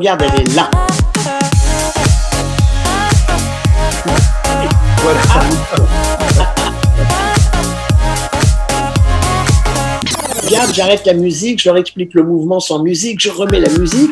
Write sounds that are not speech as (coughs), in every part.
regarde, elle est là. Voilà. Regarde, j'arrête la musique, je leur explique le mouvement sans musique, je remets la musique.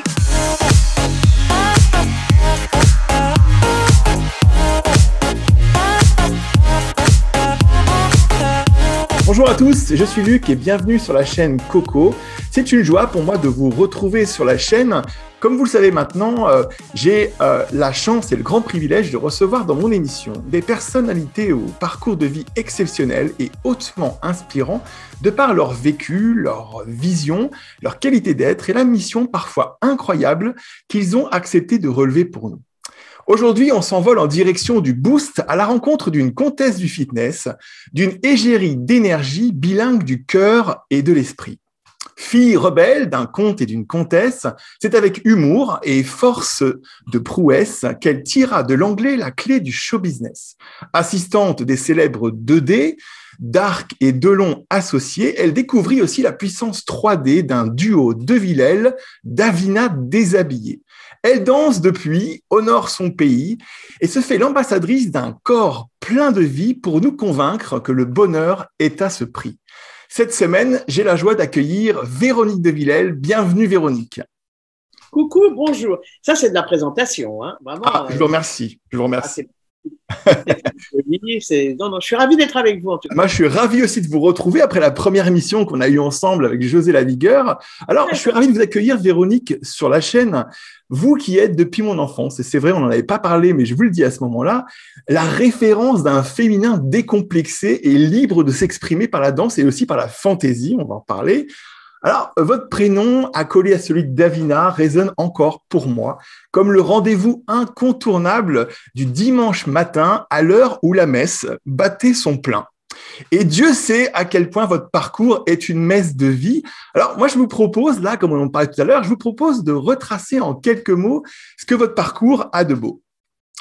Bonjour à tous, je suis Luc et bienvenue sur la chaîne Coco. C'est une joie pour moi de vous retrouver sur la chaîne. Comme vous le savez maintenant, euh, j'ai euh, la chance et le grand privilège de recevoir dans mon émission des personnalités au parcours de vie exceptionnel et hautement inspirant de par leur vécu, leur vision, leur qualité d'être et la mission parfois incroyable qu'ils ont accepté de relever pour nous. Aujourd'hui, on s'envole en direction du boost à la rencontre d'une comtesse du fitness, d'une égérie d'énergie bilingue du cœur et de l'esprit. Fille rebelle d'un comte et d'une comtesse, c'est avec humour et force de prouesse qu'elle tira de l'anglais la clé du show business. Assistante des célèbres 2D, d'Arc et Delon associés, elle découvrit aussi la puissance 3D d'un duo de Villèle, Davina déshabillée. Elle danse depuis, honore son pays et se fait l'ambassadrice d'un corps plein de vie pour nous convaincre que le bonheur est à ce prix. Cette semaine, j'ai la joie d'accueillir Véronique de Villèle. Bienvenue Véronique. Coucou, bonjour. Ça, c'est de la présentation. Hein. Vraiment, ah, je vous remercie. Je vous remercie. Je suis ravi d'être avec vous. Moi, je suis ravi aussi de vous retrouver après la première émission qu'on a eue ensemble avec José Lavigueur. Alors, je suis ravi de vous accueillir, Véronique, sur la chaîne. Vous qui êtes depuis mon enfance, et c'est vrai, on n'en avait pas parlé, mais je vous le dis à ce moment-là, la référence d'un féminin décomplexé et libre de s'exprimer par la danse et aussi par la fantaisie, on va en parler. Alors, votre prénom, accolé à celui de Davina, résonne encore pour moi comme le rendez-vous incontournable du dimanche matin à l'heure où la messe battait son plein. Et Dieu sait à quel point votre parcours est une messe de vie. Alors moi, je vous propose, là, comme on en parlait tout à l'heure, je vous propose de retracer en quelques mots ce que votre parcours a de beau.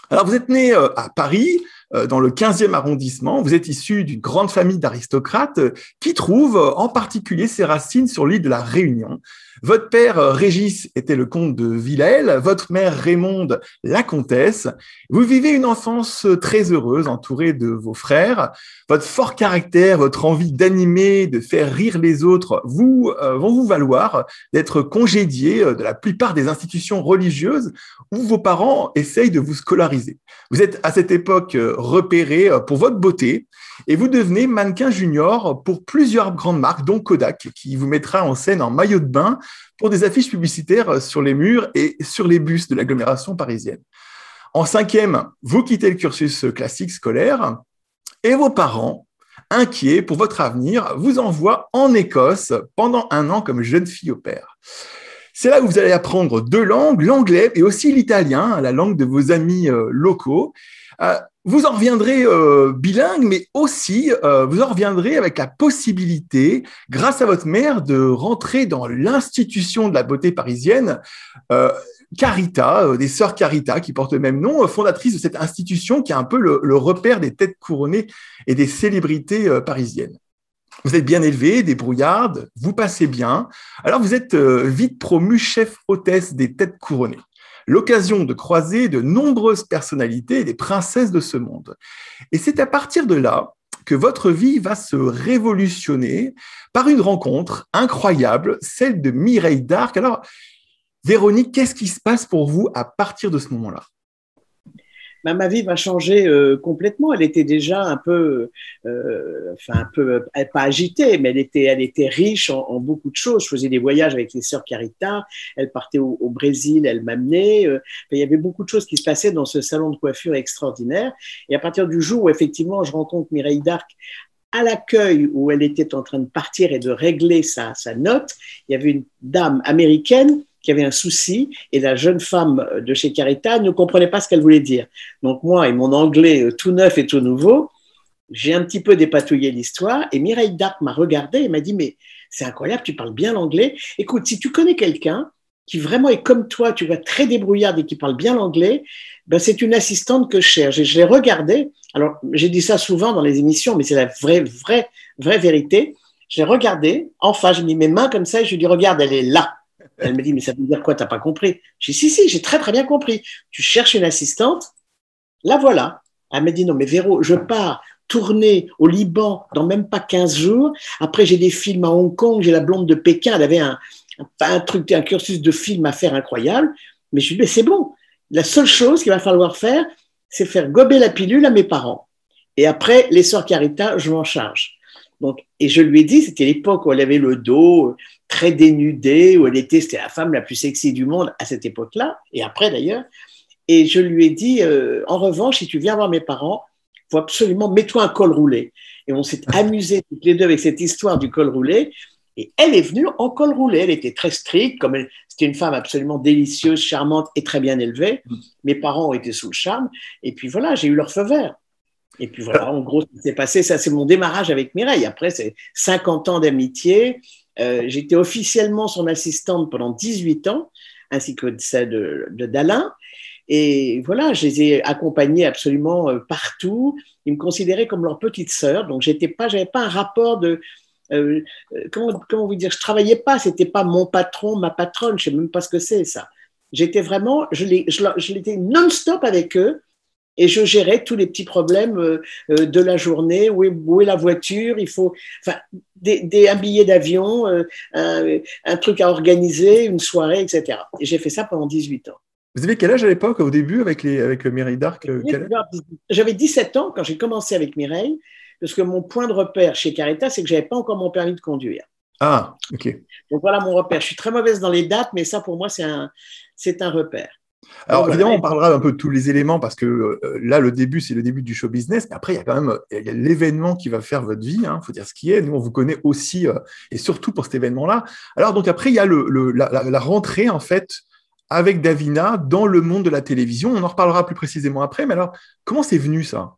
Alors vous êtes né euh, à Paris, dans le 15e arrondissement. Vous êtes issu d'une grande famille d'aristocrates euh, qui trouve en particulier ses racines sur l'île de la Réunion. Votre père euh, Régis était le comte de Villèle, votre mère Raymonde la comtesse. Vous vivez une enfance très heureuse entourée de vos frères. Votre fort caractère, votre envie d'animer, de faire rire les autres vous vont vous valoir d'être congédié de la plupart des institutions religieuses où vos parents essayent de vous scolariser. Vous êtes à cette époque repéré euh, pour votre beauté et vous devenez mannequin junior pour plusieurs grandes marques, dont Kodak, qui vous mettra en scène en maillot de bain pour des affiches publicitaires sur les murs et sur les bus de l'agglomération parisienne. En cinquième, vous quittez le cursus classique scolaire et vos parents, inquiets pour votre avenir, vous envoient en Écosse pendant un an comme jeune fille au père. C'est là où vous allez apprendre deux langues, l'anglais et aussi l'italien, la langue de vos amis euh, locaux. Vous en reviendrez euh, bilingue, mais aussi euh, vous en reviendrez avec la possibilité, grâce à votre mère, de rentrer dans l'institution de la beauté parisienne. Euh, Carita, des sœurs Carita, qui portent le même nom, fondatrice de cette institution qui est un peu le, le repère des têtes couronnées et des célébrités parisiennes. Vous êtes bien élevé, débrouillarde, vous passez bien. Alors vous êtes vite promu chef hôtesse des têtes couronnées l'occasion de croiser de nombreuses personnalités et des princesses de ce monde. Et c'est à partir de là que votre vie va se révolutionner par une rencontre incroyable, celle de Mireille d'Arc. Alors, Véronique, qu'est-ce qui se passe pour vous à partir de ce moment-là? Bah, ma vie va changer euh, complètement. Elle était déjà un peu, euh, enfin un peu, pas agitée, mais elle était, elle était riche en, beaucoup de choses. Je faisais des voyages avec les sœurs Carita. Elle partait au, Brésil, elle m'amenait. Euh, il y avait beaucoup de choses qui se passaient dans ce salon de coiffure extraordinaire. Et à partir du jour où effectivement je rencontre Mireille Darc à l'accueil où elle était en train de partir et de régler sa note, il y avait une dame américaine qui avait un souci et la jeune femme de chez Carita ne comprenait pas ce qu'elle voulait dire. Donc moi et mon anglais euh, tout neuf et tout nouveau, j'ai un petit peu dépatouillé l'histoire et Mireille Darc m'a regardé et m'a dit mais c'est incroyable, tu parles bien l'anglais. Écoute, si tu connais quelqu'un qui vraiment est comme toi, tu vois, très débrouillarde et qui parle bien l'anglais, ben c'est une assistante que je cherche. Et je l'ai regardée. Alors, j'ai dit ça souvent dans les émissions, mais c'est la vraie, vraie, vraie vérité. Je l'ai regardée, enfin, j'ai mis mes mains comme ça et je lui ai dit, regarde, elle est là. Elle me dit, mais ça veut dire quoi? T'as pas compris? J'ai dit, si, si, j'ai très, très bien compris. Tu cherches une assistante, la voilà. Elle m'a dit, non, mais Véro, je pars tourner au Liban dans même pas 15 jours. Après, j'ai des films à Hong Kong, j'ai la blonde de Pékin, elle avait un, un, truc, un cursus de film à faire incroyable. Mais je lui dit, mais c'est bon. La seule chose qu'il va falloir faire, c'est faire gober la pilule à mes parents. Et après, les sœurs Carita, je m'en charge. Donc, et je lui ai dit, c'était l'époque où elle avait le dos très dénudé, où elle était, c'était la femme la plus sexy du monde à cette époque-là, et après d'ailleurs. Et je lui ai dit, euh, en revanche, si tu viens voir mes parents, faut absolument, mets-toi un col roulé. Et on s'est (laughs) amusé toutes les deux avec cette histoire du col roulé. Et elle est venue en col roulé. Elle était très stricte, comme c'était une femme absolument délicieuse, charmante et très bien élevée. Mes parents ont été sous le charme. Et puis voilà, j'ai eu leur feu vert. Et puis voilà, (laughs) en gros, ce qui s'est passé, ça c'est mon démarrage avec Mireille. Après, c'est 50 ans d'amitié. Euh, J'étais officiellement son assistante pendant 18 ans, ainsi que celle de, d'Alain. Et voilà, je les ai accompagnés absolument euh, partout. Ils me considéraient comme leur petite sœur, donc j'étais pas, j'avais pas un rapport de euh, comment, comment vous dire, je travaillais pas, c'était pas mon patron, ma patronne, je sais même pas ce que c'est ça. J'étais vraiment, je l'étais non-stop avec eux et je gérais tous les petits problèmes euh, euh, de la journée. Où est, où est, la voiture? Il faut, enfin, des, des un billet d'avion, euh, un, un, truc à organiser, une soirée, etc. Et j'ai fait ça pendant 18 ans. Vous avez quel âge à l'époque, au début, avec, les, avec Mireille Darc J'avais 17 ans quand j'ai commencé avec Mireille, parce que mon point de repère chez Carita, c'est que j'avais pas encore mon permis de conduire. Ah, ok. Donc voilà mon repère. Je suis très mauvaise dans les dates, mais ça, pour moi, c'est un, c'est un repère. Alors évidemment, on parlera un peu de tous les éléments parce que euh, là, le début, c'est le début du show business, mais après, il y a quand même l'événement qui va faire votre vie. Il hein, faut dire ce qui est. Nous, on vous connaît aussi euh, et surtout pour cet événement-là. Alors donc après, il y a le, le, la, la, rentrée en fait avec Davina dans le monde de la télévision. On en reparlera plus précisément après. Mais alors, comment c'est venu ça?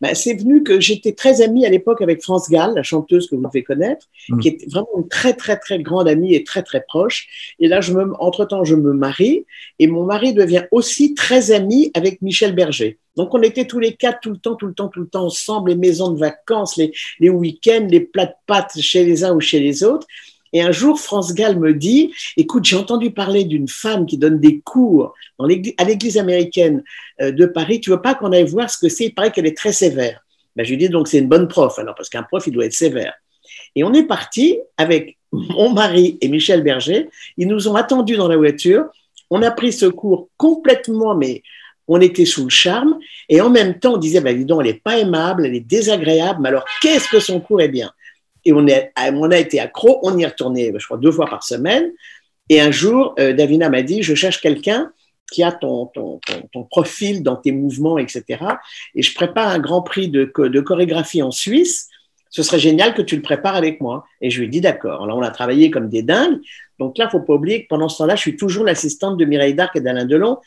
Ben, c'est venu que j'étais très amie à l'époque avec France Gall, la chanteuse que vous devez connaître, mmh. qui est vraiment une très, très, très grande amie et très, très proche. Et là, je me, entre-temps, je me marie et mon mari devient aussi très ami avec Michel Berger. Donc, on était tous les quatre tout le temps, tout le temps, tout le temps ensemble, les maisons de vacances, les, les week-ends, les plats de pâtes chez les uns ou chez les autres. Et un jour, France Gall me dit, écoute, j'ai entendu parler d'une femme qui donne des cours à l'église américaine euh, de Paris. Tu veux pas qu'on aille voir ce que c'est? Il paraît qu'elle est très sévère. Ben, je lui dis donc c'est une bonne prof alors parce qu'un prof il doit être sévère. Et on est parti avec mon mari et Michel Berger. Ils nous ont attendus dans la voiture. On a pris ce cours complètement, mais on était sous le charme. Et en même temps, on disait, ben, dis donc, elle n'est pas aimable, elle est désagréable, mais alors qu'est-ce que son cours est bien? Et on, a été accro, on y retournait, je crois, deux fois par semaine. Et un jour, euh, Davina m'a dit, je cherche quelqu'un qui a ton, ton, profil dans tes mouvements, etc. Et je prépare un grand prix de, de chorégraphie en Suisse. Ce serait génial que tu le prépares avec moi. Et je lui ai dit d'accord. Alors on a travaillé comme des dingues. Donc là, faut pas oublier que pendant ce temps-là, je suis toujours l'assistante de Mireille Darc et d'Alain Delon.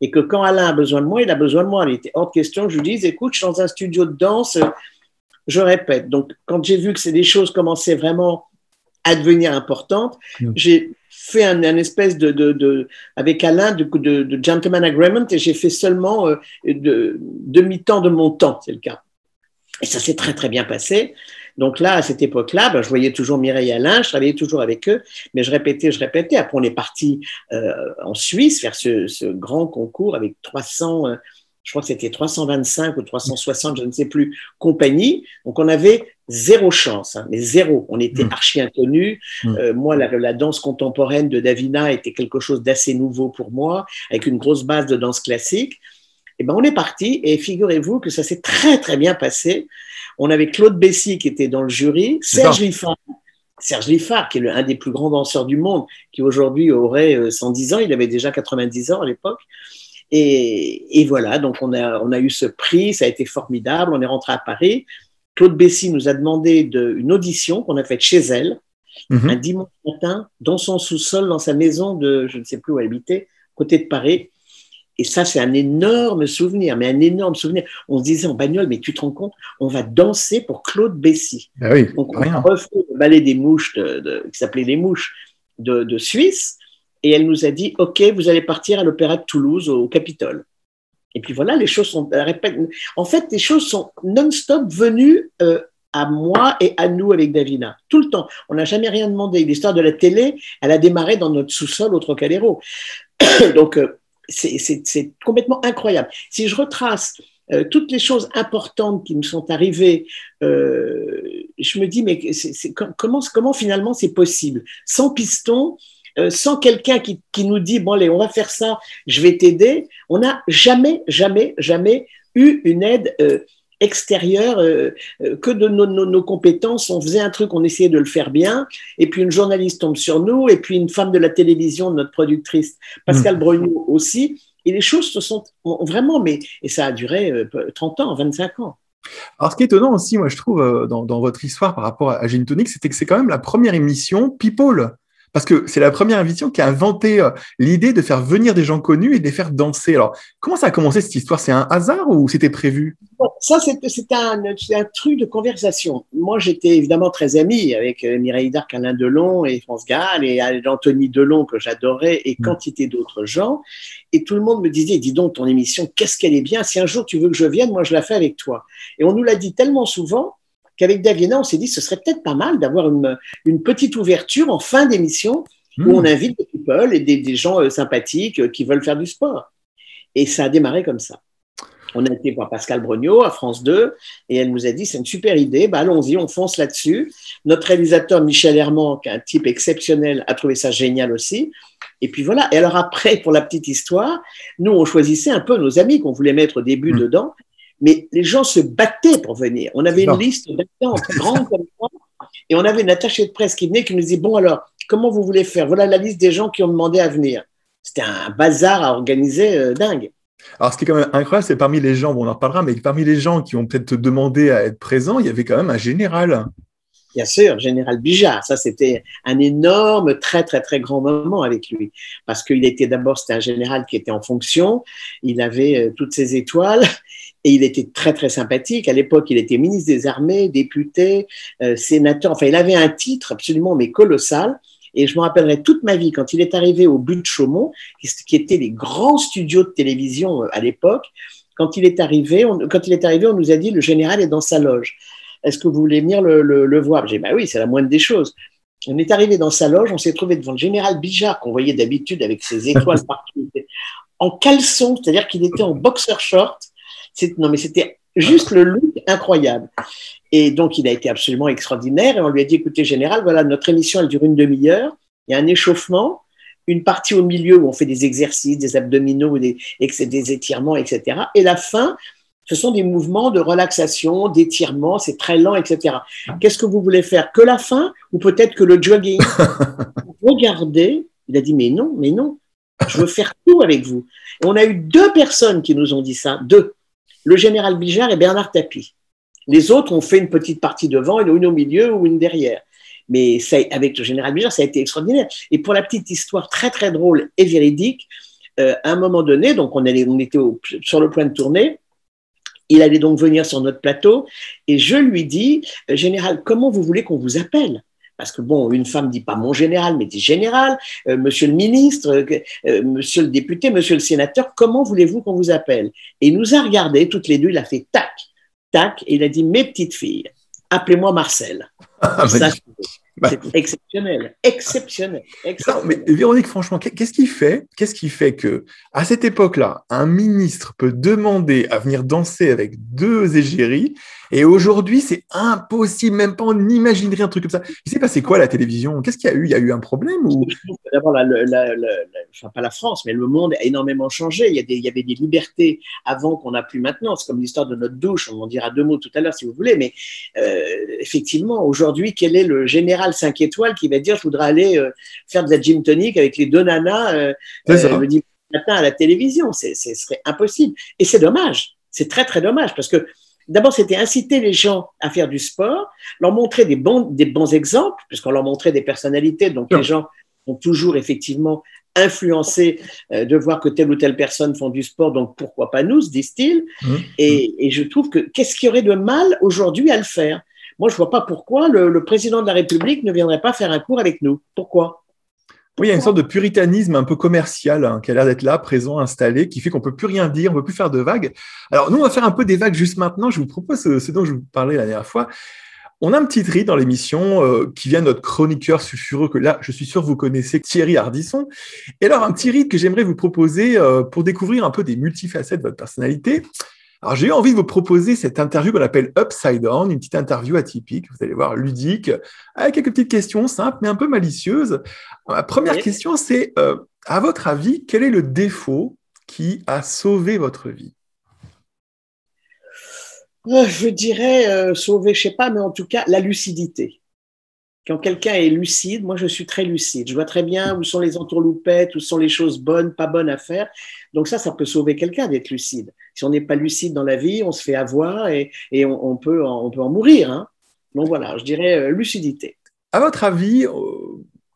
Et que quand Alain a besoin de moi, il a besoin de moi. Il était hors de question que je lui dise, écoute, je suis dans un studio de danse, je répète, donc quand j'ai vu que c'est des choses commençaient vraiment à devenir importantes, mmh. j'ai fait un, un espèce de, de, de, avec Alain de, de, de gentleman agreement et j'ai fait seulement euh, de, demi-temps de mon temps, c'est le cas. Et ça s'est très très bien passé. Donc là, à cette époque-là, ben, je voyais toujours Mireille et Alain, je travaillais toujours avec eux, mais je répétais, je répétais. Après, on est parti euh, en Suisse faire ce, ce, grand concours avec 300, euh, je crois que c'était 325 ou 360, je ne sais plus, compagnies. Donc on avait zéro chance, hein, mais zéro. On était mmh. archi inconnus. Mmh. Euh, moi, la, la, danse contemporaine de Davina était quelque chose d'assez nouveau pour moi, avec une grosse base de danse classique. Et eh ben on est parti et figurez-vous que ça s'est très très bien passé. On avait Claude Bessy qui était dans le jury, Serge Liffard, Serge Liffard, qui est le, un des plus grands danseurs du monde, qui aujourd'hui aurait 110 euh, ans, il avait déjà 90 ans à l'époque. Et, et, voilà, donc on a, on a eu ce prix, ça a été formidable, on est rentré à Paris. Claude Bessy nous a demandé de, une audition qu'on a faite chez elle, mmh. un dimanche matin, dans son sous-sol, dans sa maison de, je ne sais plus où elle habitait, côté de Paris. Et ça, c'est un énorme souvenir, mais un énorme souvenir. On se disait en bagnole, mais tu te rends compte, on va danser pour Claude Bessy. Ah oui, Donc, on a refait le ballet des mouches, de, de, qui s'appelait Les Mouches de, de Suisse et elle nous a dit OK, vous allez partir à l'Opéra de Toulouse au Capitole. Et puis voilà, les choses sont. En fait, les choses sont non-stop venues euh, à moi et à nous avec Davina, tout le temps. On n'a jamais rien demandé. L'histoire de la télé, elle a démarré dans notre sous-sol au Trocadéro. (coughs) Donc, euh, c'est complètement incroyable. Si je retrace euh, toutes les choses importantes qui me sont arrivées, je me dis, mais comment finalement c'est possible? Sans piston, euh, sans quelqu'un qui, qui, nous dit, bon allez, on va faire ça, je vais t'aider, on n'a jamais, jamais, jamais eu une aide extérieure que de nos, nos, compétences. On faisait un truc, on essayait de le faire bien, et puis une journaliste tombe sur nous, et puis une femme de la télévision, notre productrice Pascal mmh. aussi, et les choses se sont vraiment, mais, et ça a duré 30 euh, ans, 25 ans. Alors, ce qui est étonnant aussi, moi, je trouve, euh, dans, votre histoire par rapport à Gin Tonic, c'était que c'est quand même la première émission People. Parce que c'est la première émission qui a inventé euh, l'idée de faire venir des gens connus et de les faire danser. Alors, comment ça a commencé cette histoire? C'est un hasard ou c'était prévu? Ça, c'est un, un, truc de conversation. Moi, j'étais évidemment très ami avec euh, Mireille Darc, Alain Delon et France Gall et Anthony Delon que j'adorais et mm. quantité d'autres gens. Et tout le monde me disait, dis donc, ton émission, qu'est-ce qu'elle est bien? Si un jour tu veux que je vienne, moi, je la fais avec toi. Et on nous l'a dit tellement souvent qu'avec Davina, on s'est dit ce serait peut-être pas mal d'avoir une, une, petite ouverture en fin d'émission où hmm. on invite des people et des, des gens euh, sympathiques euh, qui veulent faire du sport. Et ça a démarré comme ça. On a été voir Pascal Brognaud à France 2 et elle nous a dit c'est une super idée, bah, allons-y, on fonce là-dessus. Notre réalisateur Michel Herman, qui est un type exceptionnel, a trouvé ça génial aussi. Et puis voilà. Et alors après, pour la petite histoire, nous on choisissait un peu nos amis qu'on voulait mettre au début hmm. dedans mais les gens se battaient pour venir. On avait une liste d'attente grande comme ça, et on avait une attachée de presse qui venait qui nous disait Bon, alors, comment vous voulez faire? Voilà la liste des gens qui ont demandé à venir. C'était un bazar à organiser euh, dingue. Alors, ce qui est quand même incroyable, c'est parmi les gens, bon, on en reparlera, mais parmi les gens qui ont peut-être demandé à être présents, il y avait quand même un général. Bien sûr, général Bijard. Ça, c'était un énorme, très, très, très grand moment avec lui. Parce qu'il était d'abord, c'était un général qui était en fonction. Il avait euh, toutes ses étoiles et il était très très sympathique. À l'époque, il était ministre des Armées, député, euh, sénateur. Enfin, il avait un titre absolument mais colossal. Et je me rappellerai toute ma vie quand il est arrivé au but de Chaumont, qui était les grands studios de télévision euh, à l'époque. Quand il est arrivé, on, quand il est arrivé, on nous a dit le général est dans sa loge. Est-ce que vous voulez venir le, le, voir? J'ai dit bah oui, c'est la moindre des choses. On est arrivé dans sa loge, on s'est trouvé devant le général Bijard qu'on voyait d'habitude avec ses étoiles (laughs) partout, en caleçon, c'est-à-dire qu'il était en boxer short non, mais c'était juste le look incroyable. Et donc, il a été absolument extraordinaire. Et on lui a dit, écoutez, général, voilà, notre émission, elle dure une demi-heure. Il y a un échauffement, une partie au milieu où on fait des exercices, des abdominaux, des, des étirements, etc. Et la fin, ce sont des mouvements de relaxation, d'étirement, c'est très lent, etc. Qu'est-ce que vous voulez faire? Que la fin ou peut-être que le jogging? (laughs) Regardez, il a dit, mais non, mais non, je veux faire tout avec vous. Et on a eu deux personnes qui nous ont dit ça, deux le général Bijard et Bernard Tapie. Les autres ont fait une petite partie devant, une au milieu ou une derrière. Mais avec le général Bijard, ça a été extraordinaire. Et pour la petite histoire très très drôle et véridique, euh, à un moment donné, donc on, était sur le point de tourner, il allait donc venir sur notre plateau et je lui dis, général, comment vous voulez qu'on vous appelle? Parce que bon, une femme dit pas mon général, mais dit général, euh, monsieur le ministre, euh, euh, monsieur le député, monsieur le sénateur, comment voulez-vous qu'on vous appelle? Et il nous a regardé toutes les deux, il a fait tac, tac, et il a dit mes petites filles, appelez-moi Marcel. (laughs) Ah. C'est exceptionnel, exceptionnel. mais Véronique, franchement, qu'est-ce qui fait, qu'est-ce qui fait que à cette époque-là, un ministre peut demander à venir danser avec deux égéries et aujourd'hui, c'est impossible, même pas on imaginerait un truc comme ça. Il s'est passé quoi à la télévision? Qu'est-ce qu'il y a eu? Il y a eu un problème ou? D'abord, la, enfin, pas la France, mais le monde a énormément changé. Il y, a des, il y avait des libertés avant qu'on n'a plus maintenant. C'est comme l'histoire de notre douche. On en dira deux mots tout à l'heure si vous voulez. Mais euh, effectivement, aujourd'hui, quel est le général 5 étoiles qui va dire je voudrais aller euh, faire de la gym tonic avec les deux nanas euh, le dimanche matin à la télévision Ce serait impossible. Et c'est dommage. C'est très, très dommage parce que D'abord, c'était inciter les gens à faire du sport, leur montrer des bons, des bons exemples, puisqu'on leur montrait des personnalités, donc les gens ont toujours effectivement influencé euh, de voir que telle ou telle personne font du sport, donc pourquoi pas nous, se disent-ils. Mmh. Et, je trouve que qu'est-ce qu'il y aurait de mal aujourd'hui à le faire? Moi, je vois pas pourquoi le président de la République ne viendrait pas faire un cours avec nous. Pourquoi? Oui, il y a une sorte de puritanisme un peu commercial hein, qui a l'air d'être là, présent, installé, qui fait qu'on peut plus rien dire, on peut plus faire de vagues. Alors nous, on va faire un peu des vagues juste maintenant. Je vous propose ce, dont je vous parlais la dernière fois. On a un petit tri dans l'émission euh, qui vient de notre chroniqueur sulfureux que là, je suis sûr vous connaissez, Thierry Hardisson. Et alors, un petit rythme que j'aimerais vous proposer euh, pour découvrir un peu des multifacettes de votre personnalité. Alors, j'ai eu envie de vous proposer cette interview qu'on appelle Upside Down, une petite interview atypique, vous allez voir, ludique, avec quelques petites questions simples, mais un peu malicieuses. Ma première question, c'est, euh, à votre avis, quel est le défaut qui a sauvé votre vie? Euh, Je dirais euh, sauver, je sais pas, mais en tout cas, la lucidité. Quand quelqu'un est lucide, moi je suis très lucide. Je vois très bien où sont les entourloupettes, où sont les choses bonnes, pas bonnes à faire. Donc ça, ça peut sauver quelqu'un d'être lucide. Si on n'est pas lucide dans la vie, on se fait avoir et, on, peut, en mourir. Hein. Donc voilà, je dirais euh, lucidité. À votre avis,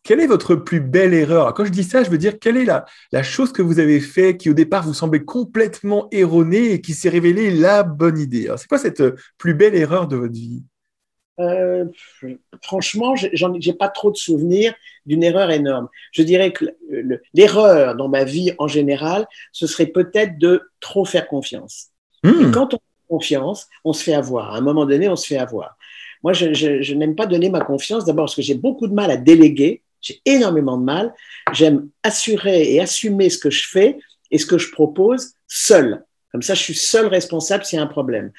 quelle est votre plus belle erreur? Quand je dis ça, je veux dire, quelle est la, chose que vous avez fait qui au départ vous semblait complètement erronée et qui s'est révélée la bonne idée? C'est quoi cette plus belle erreur de votre vie? Euh, franchement, j'ai pas trop de souvenirs d'une erreur énorme. Je dirais que l'erreur dans ma vie en général, ce serait peut-être de trop faire confiance. Hmm. quand on fait confiance, on se fait avoir. À un moment donné, on se fait avoir. Moi, je, je n'aime pas donner ma confiance d'abord parce que j'ai beaucoup de mal à déléguer. J'ai énormément de mal. J'aime assurer et assumer ce que je fais et ce que je propose seul. Comme ça, je suis seul responsable s'il y a un problème.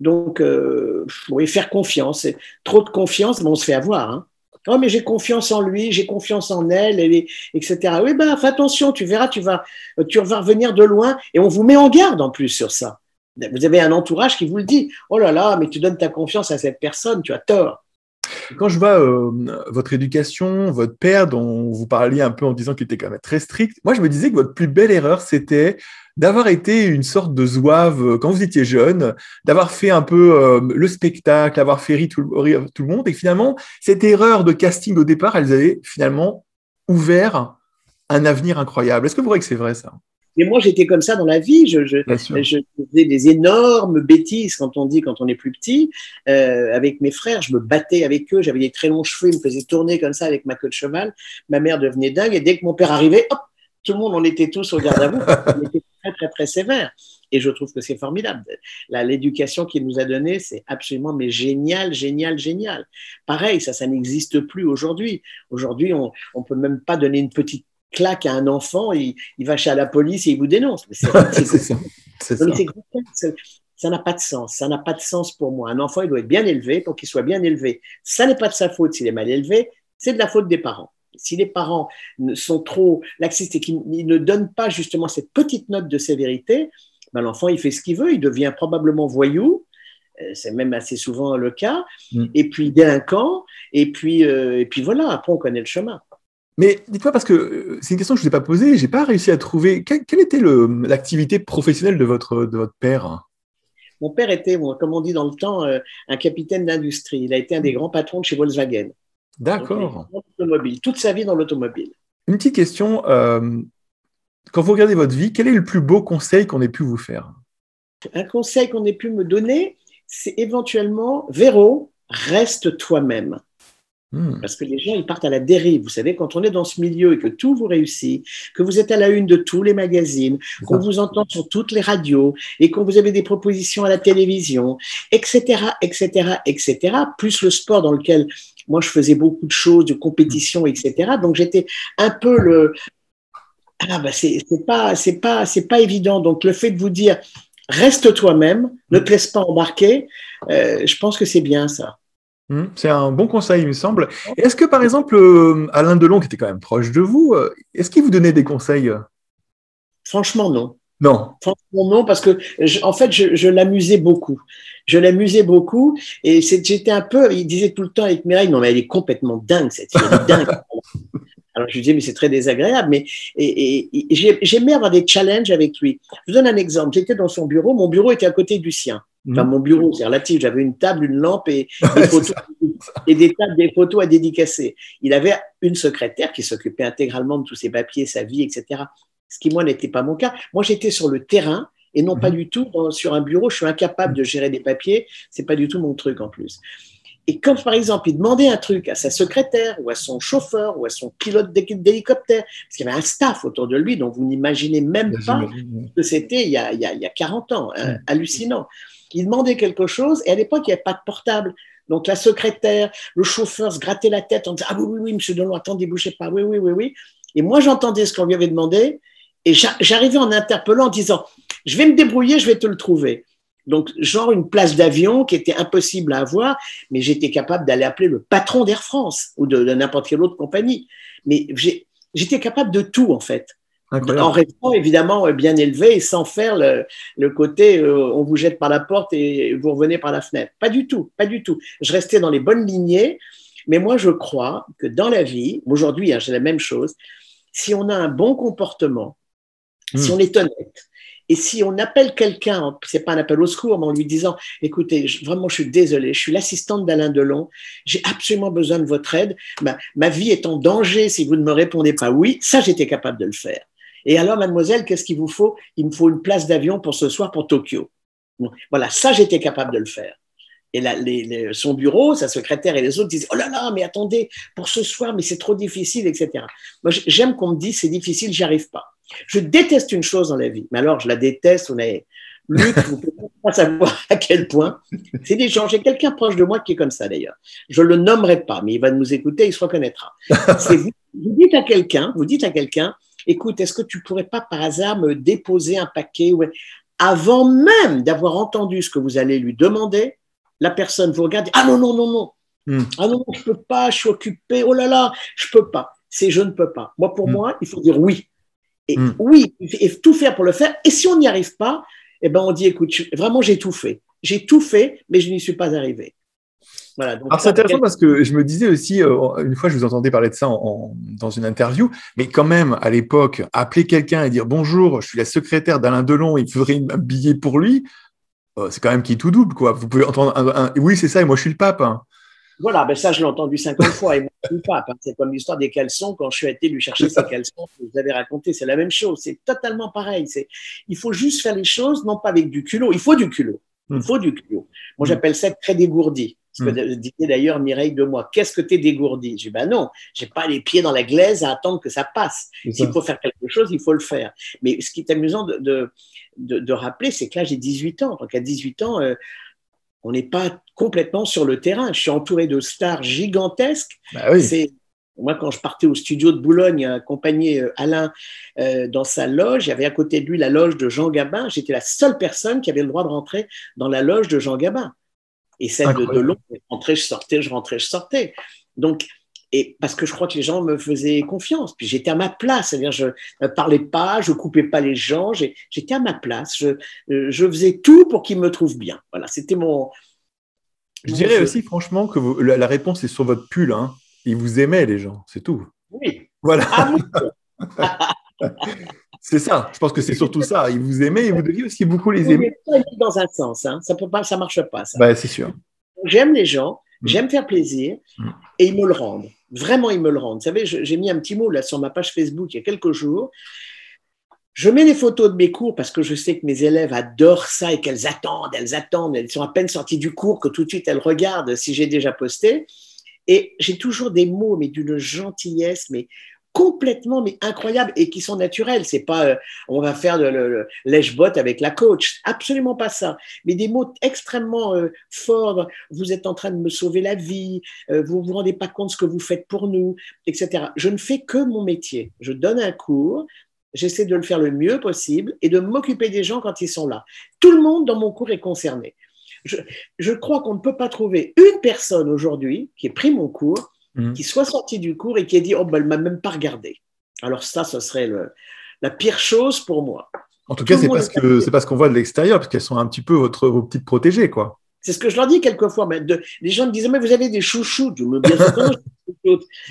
Donc, euh, oui, faire confiance. Trop de confiance, on se fait avoir. Hein. Oh, mais j'ai confiance en lui, j'ai confiance en elle, etc. Oui, ben, fais attention, tu verras, tu vas, tu vas revenir de loin et on vous met en garde en plus sur ça. Vous avez un entourage qui vous le dit. Oh là là, mais tu donnes ta confiance à cette personne, tu as tort. Quand je vois euh, votre éducation, votre père, dont vous parliez un peu en disant qu'il était quand même très strict, moi je me disais que votre plus belle erreur, c'était d'avoir été une sorte de zouave euh, quand vous étiez jeune, d'avoir fait un peu euh, le spectacle, avoir fait rire tout, tout, le monde, et finalement, cette erreur de casting au départ, elles avaient finalement ouvert un avenir incroyable. Est-ce que vous croyez que c'est vrai ça? Mais moi, j'étais comme ça dans la vie. Je, je, je, faisais des énormes bêtises quand on dit quand on est plus petit. Euh, avec mes frères, je me battais avec eux. J'avais des très longs cheveux. Ils me faisaient tourner comme ça avec ma queue de cheval. Ma mère devenait dingue. Et dès que mon père arrivait, hop, tout le monde, on était tous au garde à vous. (laughs) On était très, très, très sévère. Et je trouve que c'est formidable. L'éducation qu'il nous a donnée, c'est absolument mais génial, génial, génial. Pareil, ça, ça n'existe plus aujourd'hui. Aujourd'hui, on ne peut même pas donner une petite claque à un enfant, il, il va chez la police et il vous dénonce. (laughs) C'est ça. ça n'a pas de sens. Ça n'a pas de sens pour moi. Un enfant, il doit être bien élevé pour qu'il soit bien élevé. Ça n'est pas de sa faute s'il est mal élevé, c'est de la faute des parents. Si les parents sont trop laxistes et qu'ils ne donnent pas justement cette petite note de sévérité, ben l'enfant, il fait ce qu'il veut, il devient probablement voyou, euh, c'est même assez souvent le cas, mm. et puis délinquant, et puis, euh, et puis voilà, après on connaît le chemin. Mais dites-moi, parce que euh, c'est une question que je ne vous ai pas posée, je n'ai pas réussi à trouver. Quelle, était l'activité professionnelle de votre, de votre père? Mon père était, comme on dit dans le temps, euh, un capitaine d'industrie. Il a été un des grands patrons de chez Volkswagen. D'accord. Toute sa vie dans l'automobile. Une petite question. Euh, quand vous regardez votre vie, quel est le plus beau conseil qu'on ait pu vous faire? Un conseil qu'on ait pu me donner, c'est éventuellement, Véro, reste toi-même. Hmm. Parce que les gens, ils partent à la dérive. Vous savez, quand on est dans ce milieu et que tout vous réussit, que vous êtes à la une de tous les magazines, qu'on vous entend sur toutes les radios et qu'on vous avez des propositions à la télévision, etc., etc., etc., plus le sport dans lequel moi je faisais beaucoup de choses, de compétition, etc. Donc j'étais un peu le. Ah bah c'est pas c'est pas c'est pas évident. Donc le fait de vous dire reste toi-même, ne te laisse pas embarquer, euh, je pense que c'est bien ça. Hmm, c'est un bon conseil, il me semble. Est-ce que, par exemple, euh, Alain Delon, qui était quand même proche de vous, euh, est-ce qu'il vous donnait des conseils Franchement, non. Non. Franchement, non, parce que, en fait, je, l'amusais beaucoup. Je l'amusais beaucoup et j'étais un peu, il disait tout le temps avec Mireille, non, mais elle est complètement dingue, cette fille, elle est dingue. (laughs) Alors je lui disais, mais c'est très désagréable, mais et, j'aimais avoir des challenges avec lui. Je vous donne un exemple. J'étais dans son bureau, mon bureau était à côté du sien. Enfin, mhm. mon bureau, c'est relatif. J'avais une table, une lampe et (laughs) des photos et des tables, des photos à dédicacer. Il avait une secrétaire qui s'occupait intégralement de tous ses papiers, sa vie, etc. Ce qui, moi, n'était pas mon cas. Moi, j'étais sur le terrain et non pas mhm. du tout sur un bureau. Je suis incapable de gérer des papiers. C'est pas du tout mon truc en plus. Et quand, par exemple, il demandait un truc à sa secrétaire ou à son chauffeur ou à son pilote d'hélicoptère, parce qu'il y avait un staff autour de lui dont vous n'imaginez même pas que c'était il, y a, il, y a, 40 ans, hein, hallucinant. Il demandait quelque chose et à l'époque, il n'y avait pas de portable. Donc la secrétaire, le chauffeur se grattait la tête en disant Ah oui, oui, oui, monsieur Delon, attendez, bougez pas. Oui, oui, oui, oui. Et moi, j'entendais ce qu'on lui avait demandé et j'arrivais en interpellant en disant Je vais me débrouiller, je vais te le trouver. Donc, genre une place d'avion qui était impossible à avoir, mais j'étais capable d'aller appeler le patron d'Air France ou de, n'importe quelle autre compagnie. Mais j'étais capable de tout, en fait. En restant évidemment bien élevé et sans faire le, côté euh, on vous jette par la porte et vous revenez par la fenêtre. Pas du tout, pas du tout. Je restais dans les bonnes lignées, mais moi je crois que dans la vie, aujourd'hui hein, j'ai la même chose, si on a un bon comportement, si hmm. on est honnête, et si on appelle quelqu'un, c'est pas un appel au secours, mais en lui disant, écoutez, vraiment, je suis désolé, je suis l'assistante d'Alain Delon, j'ai absolument besoin de votre aide, ma, ma vie est en danger si vous ne me répondez pas oui, ça, j'étais capable de le faire. Et alors, mademoiselle, qu'est-ce qu'il vous faut? Il me faut une place d'avion pour ce soir pour Tokyo. Voilà, ça, j'étais capable de le faire. Et là, son bureau, sa secrétaire et les autres disent Oh là là, mais attendez, pour ce soir, mais c'est trop difficile, etc. Moi, j'aime qu'on me dise C'est difficile, j'y arrive pas. Je déteste une chose dans la vie, mais alors je la déteste. On est Luc, vous ne pouvez pas (laughs) savoir à quel point. C'est des gens. J'ai quelqu'un proche de moi qui est comme ça d'ailleurs. Je le nommerai pas, mais il va nous écouter, il se reconnaîtra. Vous, vous dites à quelqu'un, vous dites à quelqu'un, écoute, est-ce que tu pourrais pas par hasard me déposer un paquet Avant même d'avoir entendu ce que vous allez lui demander, la personne vous regarde, ah non, non, non, non. Hmm. Ah non, je peux pas, je suis occupé, oh là là, je peux pas. C'est je ne peux pas. Moi, pour hmm. moi, il faut dire oui. Et hmm. oui, et tout faire pour le faire. Et si on n'y arrive pas, eh ben, on dit, écoute, vraiment, j'ai tout fait. J'ai tout fait, mais je n'y suis pas arrivé. Alors c'est intéressant parce que je me disais aussi, euh, une fois je vous entendais parler de ça dans une interview, mais quand même à l'époque, appeler quelqu'un et dire bonjour, je suis la secrétaire d'Alain Delon, il faudrait un billet pour lui, euh, c'est quand même qui est tout double quoi. Vous pouvez entendre un, oui c'est ça et moi je suis le pape. Hein. Voilà, ben ça je l'ai entendu 50 (laughs) fois et moi je suis le pape. Hein. C'est comme l'histoire des caleçons quand je suis été lui chercher ses caleçons, vous avez raconté, c'est la même chose, c'est totalement pareil. Il faut juste faire les choses non pas avec du culot, il faut du culot. Il hmm. faut du culot. Moi, j'appelle ça très dégourdi. Ce que disait d'ailleurs Mireille de moi. Qu'est-ce que tu es dégourdi? Je dis ben non, j'ai pas les pieds dans la glaise à attendre que ça passe. S'il faut faire quelque chose, il faut le faire. Mais ce qui est amusant de, de, rappeler, c'est que là, j'ai 18 ans. Donc à 18 ans, euh, on n'est pas complètement sur le terrain. Je suis entouré de stars gigantesques. Bah moi, quand je partais au studio de Boulogne, accompagner euh, Alain euh, dans sa loge, il y avait à côté de lui la loge de Jean Gabin. J'étais la seule personne qui avait le droit de rentrer dans la loge de Jean Gabin. Et celle de Delon, je rentrais, je sortais, je rentrais, je sortais. Donc, et parce que je crois que les gens me faisaient confiance. Puis j'étais à ma place, c'est-à-dire je ne parlais pas, je coupais pas les gens, j'étais à ma place, je, euh, je faisais tout pour qu'ils me trouvent bien. Voilà, c'était mon. Je dirais aussi franchement que la, réponse est sur votre pull. Hein. Ils vous aimaient les gens, c'est tout. Oui. Voilà. Ah (laughs) C'est ça. Je pense que c'est surtout ça. Ils vous aimaient et vous deviez aussi beaucoup les aimer. dans un sens. Hein. Ça peut pas, ça marche pas. Bah, c'est sûr. J'aime les gens, mm. j'aime faire plaisir mm. et ils me le rendent. Vraiment, ils me le rendent. Vous savez, j'ai mis un petit mot là sur ma page Facebook il y a quelques jours. Je mets les photos de mes cours parce que je sais que mes élèves adorent ça et qu'elles attendent, elles attendent, elles sont à peine sorties du cours que tout de suite elles regardent si j'ai déjà posté. Et j'ai toujours des mots, mais d'une gentillesse, mais complètement mais incroyables et qui sont naturels. C'est pas euh, on va faire de le, lèche-botte avec la coach, absolument pas ça. Mais des mots extrêmement euh, forts. Vous êtes en train de me sauver la vie. Euh, vous vous rendez pas compte ce que vous faites pour nous, etc. Je ne fais que mon métier. Je donne un cours. J'essaie de le faire le mieux possible et de m'occuper des gens quand ils sont là. Tout le monde dans mon cours est concerné. Je, je crois qu'on ne peut pas trouver une personne aujourd'hui qui ait pris mon cours Mm. qui soit sorti du cours et qui ait dit Oh, ben, elle m'a même pas regardé. Alors, ça, ce serait le, la pire chose pour moi. En tout, cas, c'est parce, que, c'est parce qu'on voit de l'extérieur, parce qu'elles sont un petit peu votre, vos petites protégées, quoi. C'est ce que je leur dis quelquefois. Mais de, les gens me disaient Mais vous avez des chouchous. Je me bien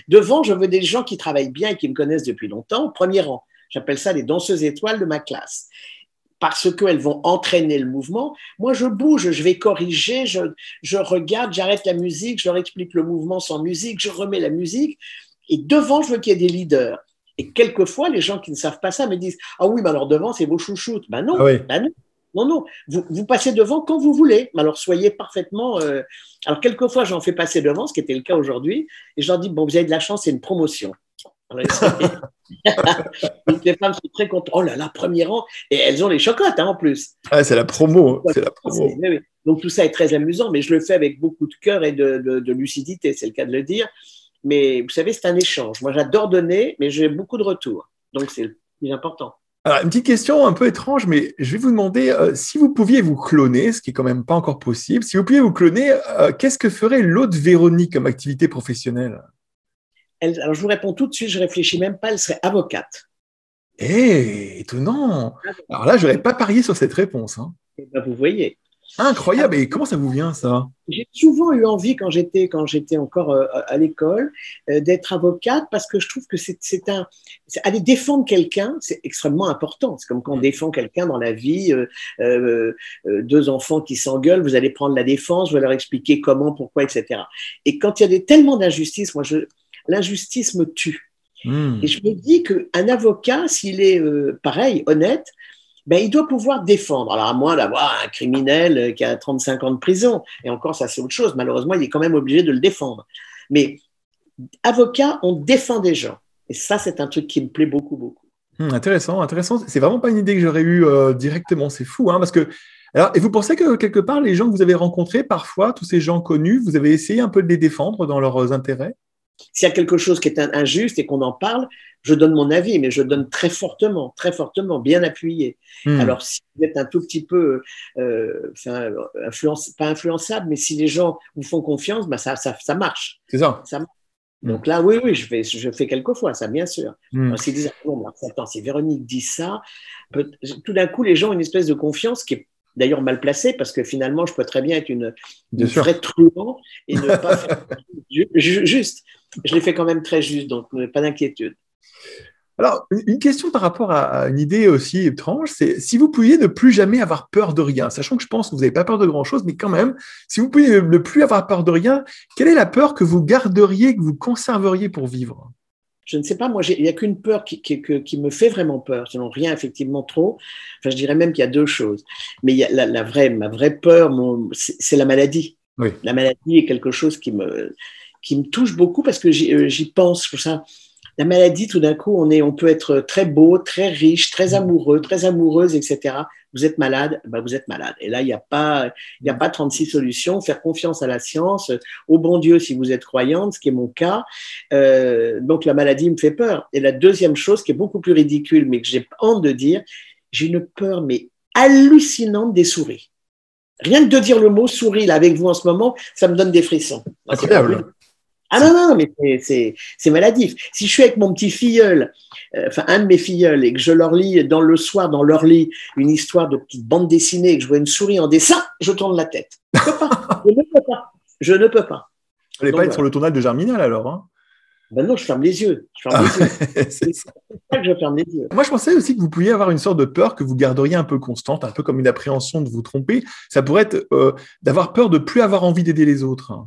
Devant, je veux des gens qui travaillent bien et qui me connaissent depuis longtemps, premier rang. J'appelle ça les danseuses étoiles de ma classe parce qu'elles vont entraîner le mouvement. Moi, je bouge, je vais corriger, je, je regarde, j'arrête la musique, je leur explique le mouvement sans musique, je remets la musique. Et devant, je veux qu'il y ait des leaders. Et quelquefois, les gens qui ne savent pas ça me disent Ah oui, mais alors devant, c'est vos chouchoutes. Ben non, ah ben non. Non, non, vous, vous, passez devant quand vous voulez. Alors soyez parfaitement. Euh, alors quelquefois, j'en fais passer devant, ce qui était le cas aujourd'hui, et je leur dis bon, vous avez de la chance, c'est une promotion. (laughs) les femmes sont très contentes. Oh là là, premier rang. Et elles ont les chocottes hein, en plus. Ah, c'est la promo. C'est la promo. Donc tout ça est très amusant, mais je le fais avec beaucoup de cœur et de, lucidité, c'est le cas de le dire. Mais vous savez, c'est un échange. Moi, j'adore donner, mais j'ai beaucoup de retours. Donc c'est le plus important. Alors, une petite question un peu étrange, mais je vais vous demander euh, si vous pouviez vous cloner, ce qui est quand même pas encore possible, si vous pouviez vous cloner, euh, qu'est-ce que ferait l'autre Véronique comme activité professionnelle? Alors, je vous réponds tout de suite, je réfléchis même pas, elle serait avocate. Eh, étonnant Alors là, je n'aurais pas parié sur cette réponse. Hein. Eh ben, vous voyez. Incroyable. Et comment ça vous vient ça? J'ai souvent eu envie quand j'étais quand j'étais encore euh, à l'école euh, d'être avocate parce que je trouve que c'est un aller défendre quelqu'un c'est extrêmement important. C'est comme quand on mm. défend quelqu'un dans la vie, euh, deux enfants qui s'engueulent, vous allez prendre la défense, vous allez leur expliquer comment, pourquoi, etc. Et quand il y a des, tellement d'injustice, moi je l'injustice me tue. Mm. Et je me dis qu'un avocat, s'il est pareil, honnête, ben, il doit pouvoir défendre. Alors, à moins d'avoir un criminel qui a 35 ans de prison, et encore, ça, c'est autre chose. Malheureusement, il est quand même obligé de le défendre. Mais avocat, on défend des gens. Et ça, c'est un truc qui me plaît beaucoup, beaucoup. Hmm, intéressant, intéressant. C'est vraiment pas une idée que j'aurais eue euh, directement. C'est fou, hein, parce que. Alors, et vous pensez que quelque part, les gens que vous avez rencontrés, parfois, tous ces gens connus, vous avez essayé un peu de les défendre dans leurs intérêts? S'il y a quelque chose qui est injuste et qu'on en parle, je donne mon avis, mais je donne très fortement, très fortement, bien appuyé. Hmm. Alors, si vous êtes un tout petit peu, euh, pas influençable, mais si les gens vous font confiance, bah ça, ça, ça marche. C'est ça. Hmm. Donc là, oui, oui, je fais, je fais quelques fois, ça, bien sûr. Hmm. S'ils disent, attends, si Véronique dit ça, tout d'un coup, les gens ont une espèce de confiance qui est d'ailleurs mal placée, parce que finalement, je peux très bien être une, une vraie truand et ne pas faire (laughs) juste. Je l'ai fait quand même très juste, donc pas d'inquiétude. Alors, une question par rapport à une idée aussi étrange, c'est si vous pouviez ne plus jamais avoir peur de rien, sachant que je pense que vous n'avez pas peur de grand-chose, mais quand même, si vous pouviez ne plus avoir peur de rien, quelle est la peur que vous garderiez, que vous conserveriez pour vivre? Je ne sais pas, moi, il n'y a qu'une peur qui, me fait vraiment peur, sinon rien effectivement trop. Enfin, je dirais même qu'il y a deux choses. Mais il y a la, vraie, ma vraie peur, c'est la maladie. La maladie est quelque chose qui me, qui me touche beaucoup parce que j'y euh, pense. Pour ça, la maladie, tout d'un coup, on, est, on peut être très beau, très riche, très amoureux, très amoureuse, etc. Vous êtes malade, ben vous êtes malade. Et là, il n'y a pas, a pas 36 solutions. Faire confiance à la science, au bon Dieu si vous êtes croyante, ce qui est mon cas. Euh, donc la maladie me fait peur. Et la deuxième chose, qui est beaucoup plus ridicule, mais que j'ai honte de dire, j'ai une peur mais hallucinante des souris. Rien que de dire le mot souris là avec vous en ce moment, ça me donne des frissons. Incroyable. Ah non, non, mais c'est maladif. Si je suis avec mon petit filleul, euh, enfin un de mes filleuls, et que je leur lis dans le soir, dans leur lit, une histoire de petite bande dessinée, et que je vois une souris en dessin, je tourne la tête. Je, peux pas. (laughs) je ne peux pas. Je ne peux pas. Vous n'allez pas être sur le tournage de Germinal alors hein? Ben non, je ferme les yeux. Je ferme les yeux. (laughs) c'est ça que je ferme les yeux. Moi, je pensais aussi que vous pouviez avoir une sorte de peur que vous garderiez un peu constante, un peu comme une appréhension de vous tromper. Ça pourrait être euh, d'avoir peur de plus avoir envie d'aider les autres.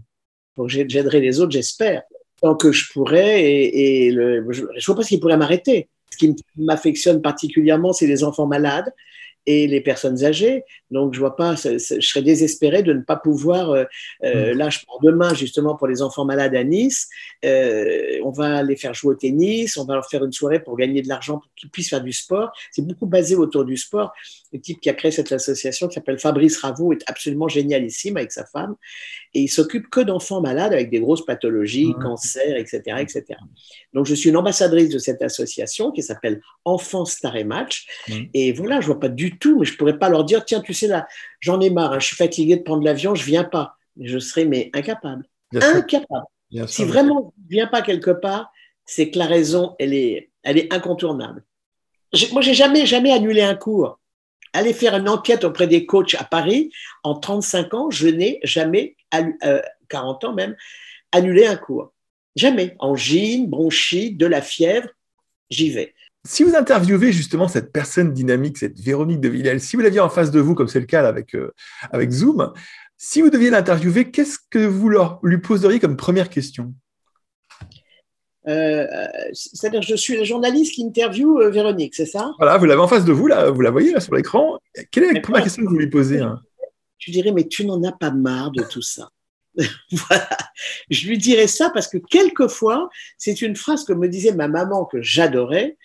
Donc j'aiderai les autres, j'espère, tant que je pourrais. Et, je ne vois pas ce qui pourrait m'arrêter. Ce qui m'affectionne particulièrement, c'est les enfants malades et les personnes âgées. Donc, je vois pas, je serais désespéré de ne pas pouvoir. Euh, là, je pars demain justement pour les enfants malades à Nice. Euh, on va les faire jouer au tennis, on va leur faire une soirée pour gagner de l'argent pour qu'ils puissent faire du sport. C'est beaucoup basé autour du sport. Le type qui a créé cette association, qui s'appelle Fabrice Ravo, est absolument génialissime avec sa femme. Et il s'occupe que d'enfants malades avec des grosses pathologies, cancers, etc., etc. Donc, je suis une ambassadrice de cette association qui s'appelle Enfants Star et Match. Et voilà, je vois pas du tout, mais je pourrais pas leur dire, tiens, tu sais, là, j'en ai marre, hein, je suis fatigué de prendre l'avion, je viens pas. Je serais, mais incapable. incapable. si vraiment je viens pas quelque part, c'est que la raison, elle est, elle est incontournable. Moi, j'ai jamais, jamais annulé un cours. Aller faire une enquête auprès des coachs à Paris, en 35 ans, je n'ai jamais, 40 euh, ans même, annulé un cours. Jamais. Angine, bronchite, de la fièvre, j'y vais. Si vous interviewez justement cette personne dynamique, cette Véronique de Villel, si vous l'aviez en face de vous, comme c'est le cas avec, euh, avec Zoom, si vous deviez l'interviewer, qu'est-ce que vous leur, lui poseriez comme première question? Euh, C'est-à-dire, je suis le journaliste qui interviewe euh, Véronique, c'est ça? Voilà, vous l'avez en face de vous, là, vous la voyez là sur l'écran. Quelle est la première question que vous lui posez hein? Je dirais, mais tu n'en as pas marre de tout ça (laughs) voilà. Je lui dirais ça parce que quelquefois, c'est une phrase que me disait ma maman que j'adorais.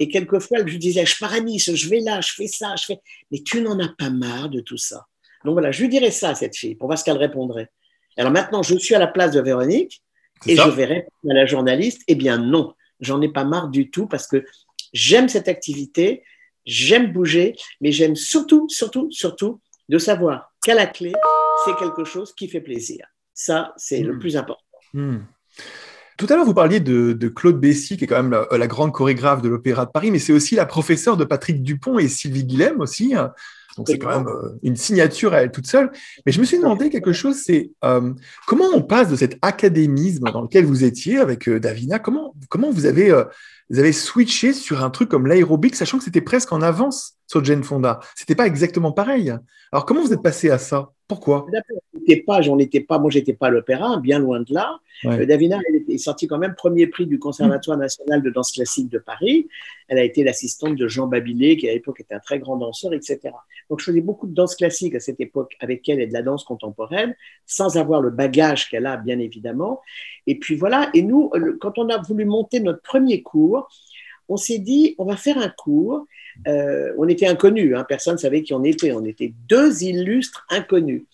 Et quelquefois, je disais, je pars à Nice, je vais là, je fais ça, je fais. Mais tu n'en as pas marre de tout ça. Donc voilà, je lui dirais ça à cette fille pour voir ce qu'elle répondrait. Alors maintenant, je suis à la place de Véronique et je vais répondre à la journaliste. Eh bien non, j'en ai pas marre du tout parce que j'aime cette activité, j'aime bouger, mais j'aime surtout, surtout, surtout de savoir qu'à la clé, c'est quelque chose qui fait plaisir. Ça, c'est le hmm. plus important. Hmm. Tout à l'heure, vous parliez de, Claude Bessy, qui est quand même la, grande chorégraphe de l'Opéra de Paris, mais c'est aussi la professeure de Patrick Dupont et Sylvie Guilhem aussi. Donc c'est quand même euh, une signature à elle toute seule. Mais je me suis demandé quelque chose, c'est euh, comment on passe de cet académisme dans lequel vous étiez avec euh, Davina, comment, comment vous, avez, vous avez switché sur un truc comme l'aérobic, sachant que c'était presque en avance sur Jane Fonda? C'était pas exactement pareil. Alors comment vous êtes passé à ça? Pourquoi? Pas, j'en étais pas, moi j'étais pas à l'opéra, bien loin de là. Euh, Davina est sortie quand même premier prix du Conservatoire national de danse classique de Paris. Elle a été l'assistante de Jean Babilé, qui à l'époque était un très grand danseur, etc. Donc je faisais beaucoup de danse classique à cette époque avec elle et de la danse contemporaine, sans avoir le bagage qu'elle a, bien évidemment. Et puis voilà, et nous, quand on a voulu monter notre premier cours, on s'est dit, on va faire un cours. Euh, on était inconnus, hein, personne ne savait qui on était. On était deux illustres inconnus.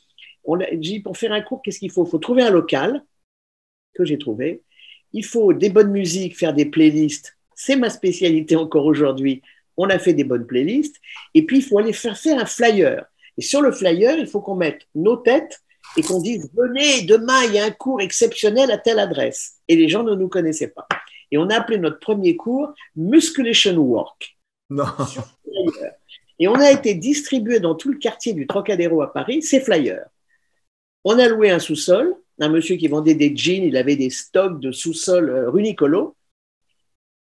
On a dit, pour faire un cours, qu'est-ce qu'il faut? Il faut trouver un local que j'ai trouvé. Il faut des bonnes musiques, faire des playlists. C'est ma spécialité encore aujourd'hui. On a fait des bonnes playlists. Et puis, il faut aller faire faire un flyer. Et sur le flyer, il faut qu'on mette nos têtes et qu'on dise venez, demain, il y a un cours exceptionnel à telle adresse. Et les gens ne nous connaissaient pas. Et on a appelé notre premier cours Musculation Work. Non. Et on a été distribué dans tout le quartier du Trocadéro à Paris, ces flyers. On a loué un sous-sol, un monsieur qui vendait des jeans, il avait des stocks de sous-sol euh, rue Nicolo.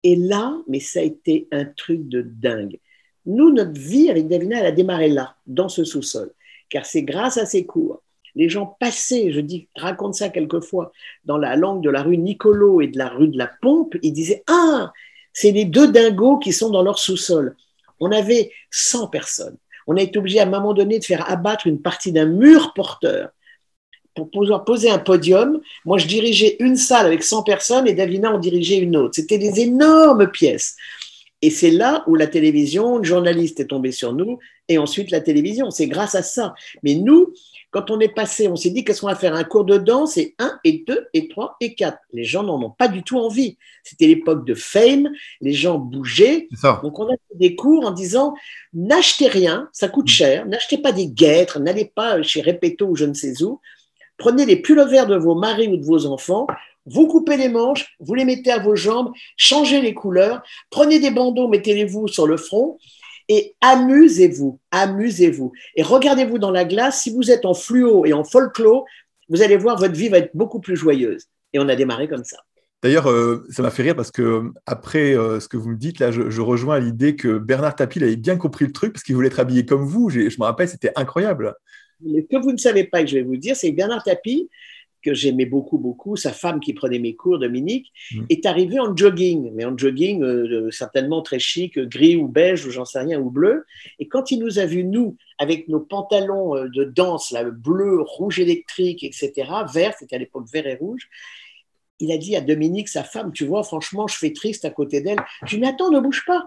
Et là, mais ça a été un truc de dingue. Nous, notre vie avec Davina, elle a démarré là, dans ce sous-sol, car c'est grâce à ces cours. Les gens passaient, je dis, raconte ça quelquefois, dans la langue de la rue Nicolo et de la rue de la Pompe, ils disaient Ah, c'est les deux dingos qui sont dans leur sous-sol. On avait 100 personnes. On a été obligé à un moment donné de faire abattre une partie d'un mur porteur pour pouvoir poser un podium. Moi, je dirigeais une salle avec 100 personnes et Davina en dirigeait une autre. C'était des énormes pièces. Et c'est là où la télévision, le journaliste est tombé sur nous, et ensuite la télévision. C'est grâce à ça. Mais nous, quand on est passé, on s'est dit qu'est-ce qu'on va faire? Un cours de danse et un et deux et trois et quatre. Les gens n'en ont pas du tout envie. C'était l'époque de fame, les gens bougeaient. Donc on a fait des cours en disant n'achetez rien, ça coûte cher, n'achetez pas des guêtres, n'allez pas chez Repetto ou je ne sais où prenez les pulls verts de vos maris ou de vos enfants, vous coupez les manches, vous les mettez à vos jambes, changez les couleurs, prenez des bandeaux, mettez-les-vous sur le front et amusez-vous, amusez-vous. Et regardez-vous dans la glace, si vous êtes en fluo et en folklore, vous allez voir, votre vie va être beaucoup plus joyeuse. Et on a démarré comme ça. D'ailleurs, euh, ça m'a fait rire parce que euh, après euh, ce que vous me dites, là, je, rejoins l'idée que Bernard Tapie avait bien compris le truc parce qu'il voulait être habillé comme vous. Je me rappelle, c'était incroyable. Mais que vous ne savez pas, que je vais vous dire, c'est que Bernard Tapie, que j'aimais beaucoup, beaucoup, sa femme qui prenait mes cours, Dominique, mm. est arrivée en jogging, mais en jogging euh, certainement très chic, gris ou beige, ou j'en sais rien, ou bleu. Et quand il nous a vus, nous, avec nos pantalons euh, de danse, là, bleu, rouge électrique, etc., vert, c'était à l'époque vert et rouge, il a dit à Dominique, sa femme, tu vois, franchement, je fais triste à côté d'elle. Je lui ai dit, mais attends, ne bouge pas.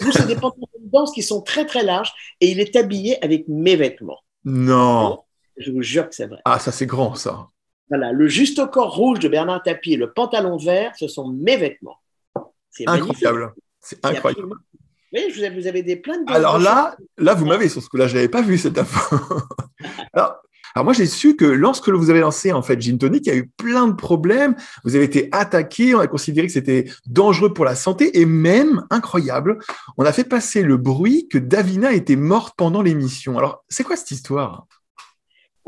Nous, c'est des (laughs) pantalons de danse qui sont très, très larges, et il est habillé avec mes vêtements. Non. Je vous jure que c'est vrai. Ah, ça c'est grand ça. Voilà, le juste corps rouge de Bernard Tapie et le pantalon vert, ce sont mes vêtements. C'est incroyable. C'est incroyable. Oui, vous avez, des plein de. Alors là, là, vous m'avez sur ce coup-là, je n'avais pas vu cette info. (laughs) Alors, alors moi, j'ai su que lorsque vous avez lancé en fait Gin Tonic, il y a eu plein de problèmes. Vous avez été attaqué, on a considéré que c'était dangereux pour la santé et même, incroyable, on a fait passer le bruit que Davina était morte pendant l'émission. Alors, c'est quoi cette histoire?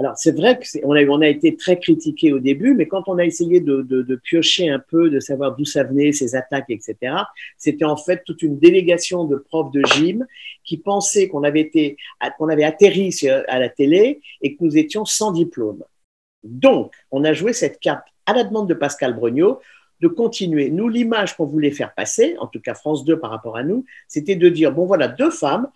Alors, c'est vrai qu'on a, on a été très critiqué au début, mais quand on a essayé de, piocher un peu, de savoir d'où ça venait, ces attaques, etc., c'était en fait toute une délégation de profs de gym qui pensaient qu'on avait, été, qu'on avait atterri à la télé et que nous étions sans diplôme. Donc, on a joué cette carte à la demande de Pascal Brognaud de continuer. Nous, l'image qu'on voulait faire passer, en tout cas France 2 par rapport à nous, c'était de dire, bon voilà, deux femmes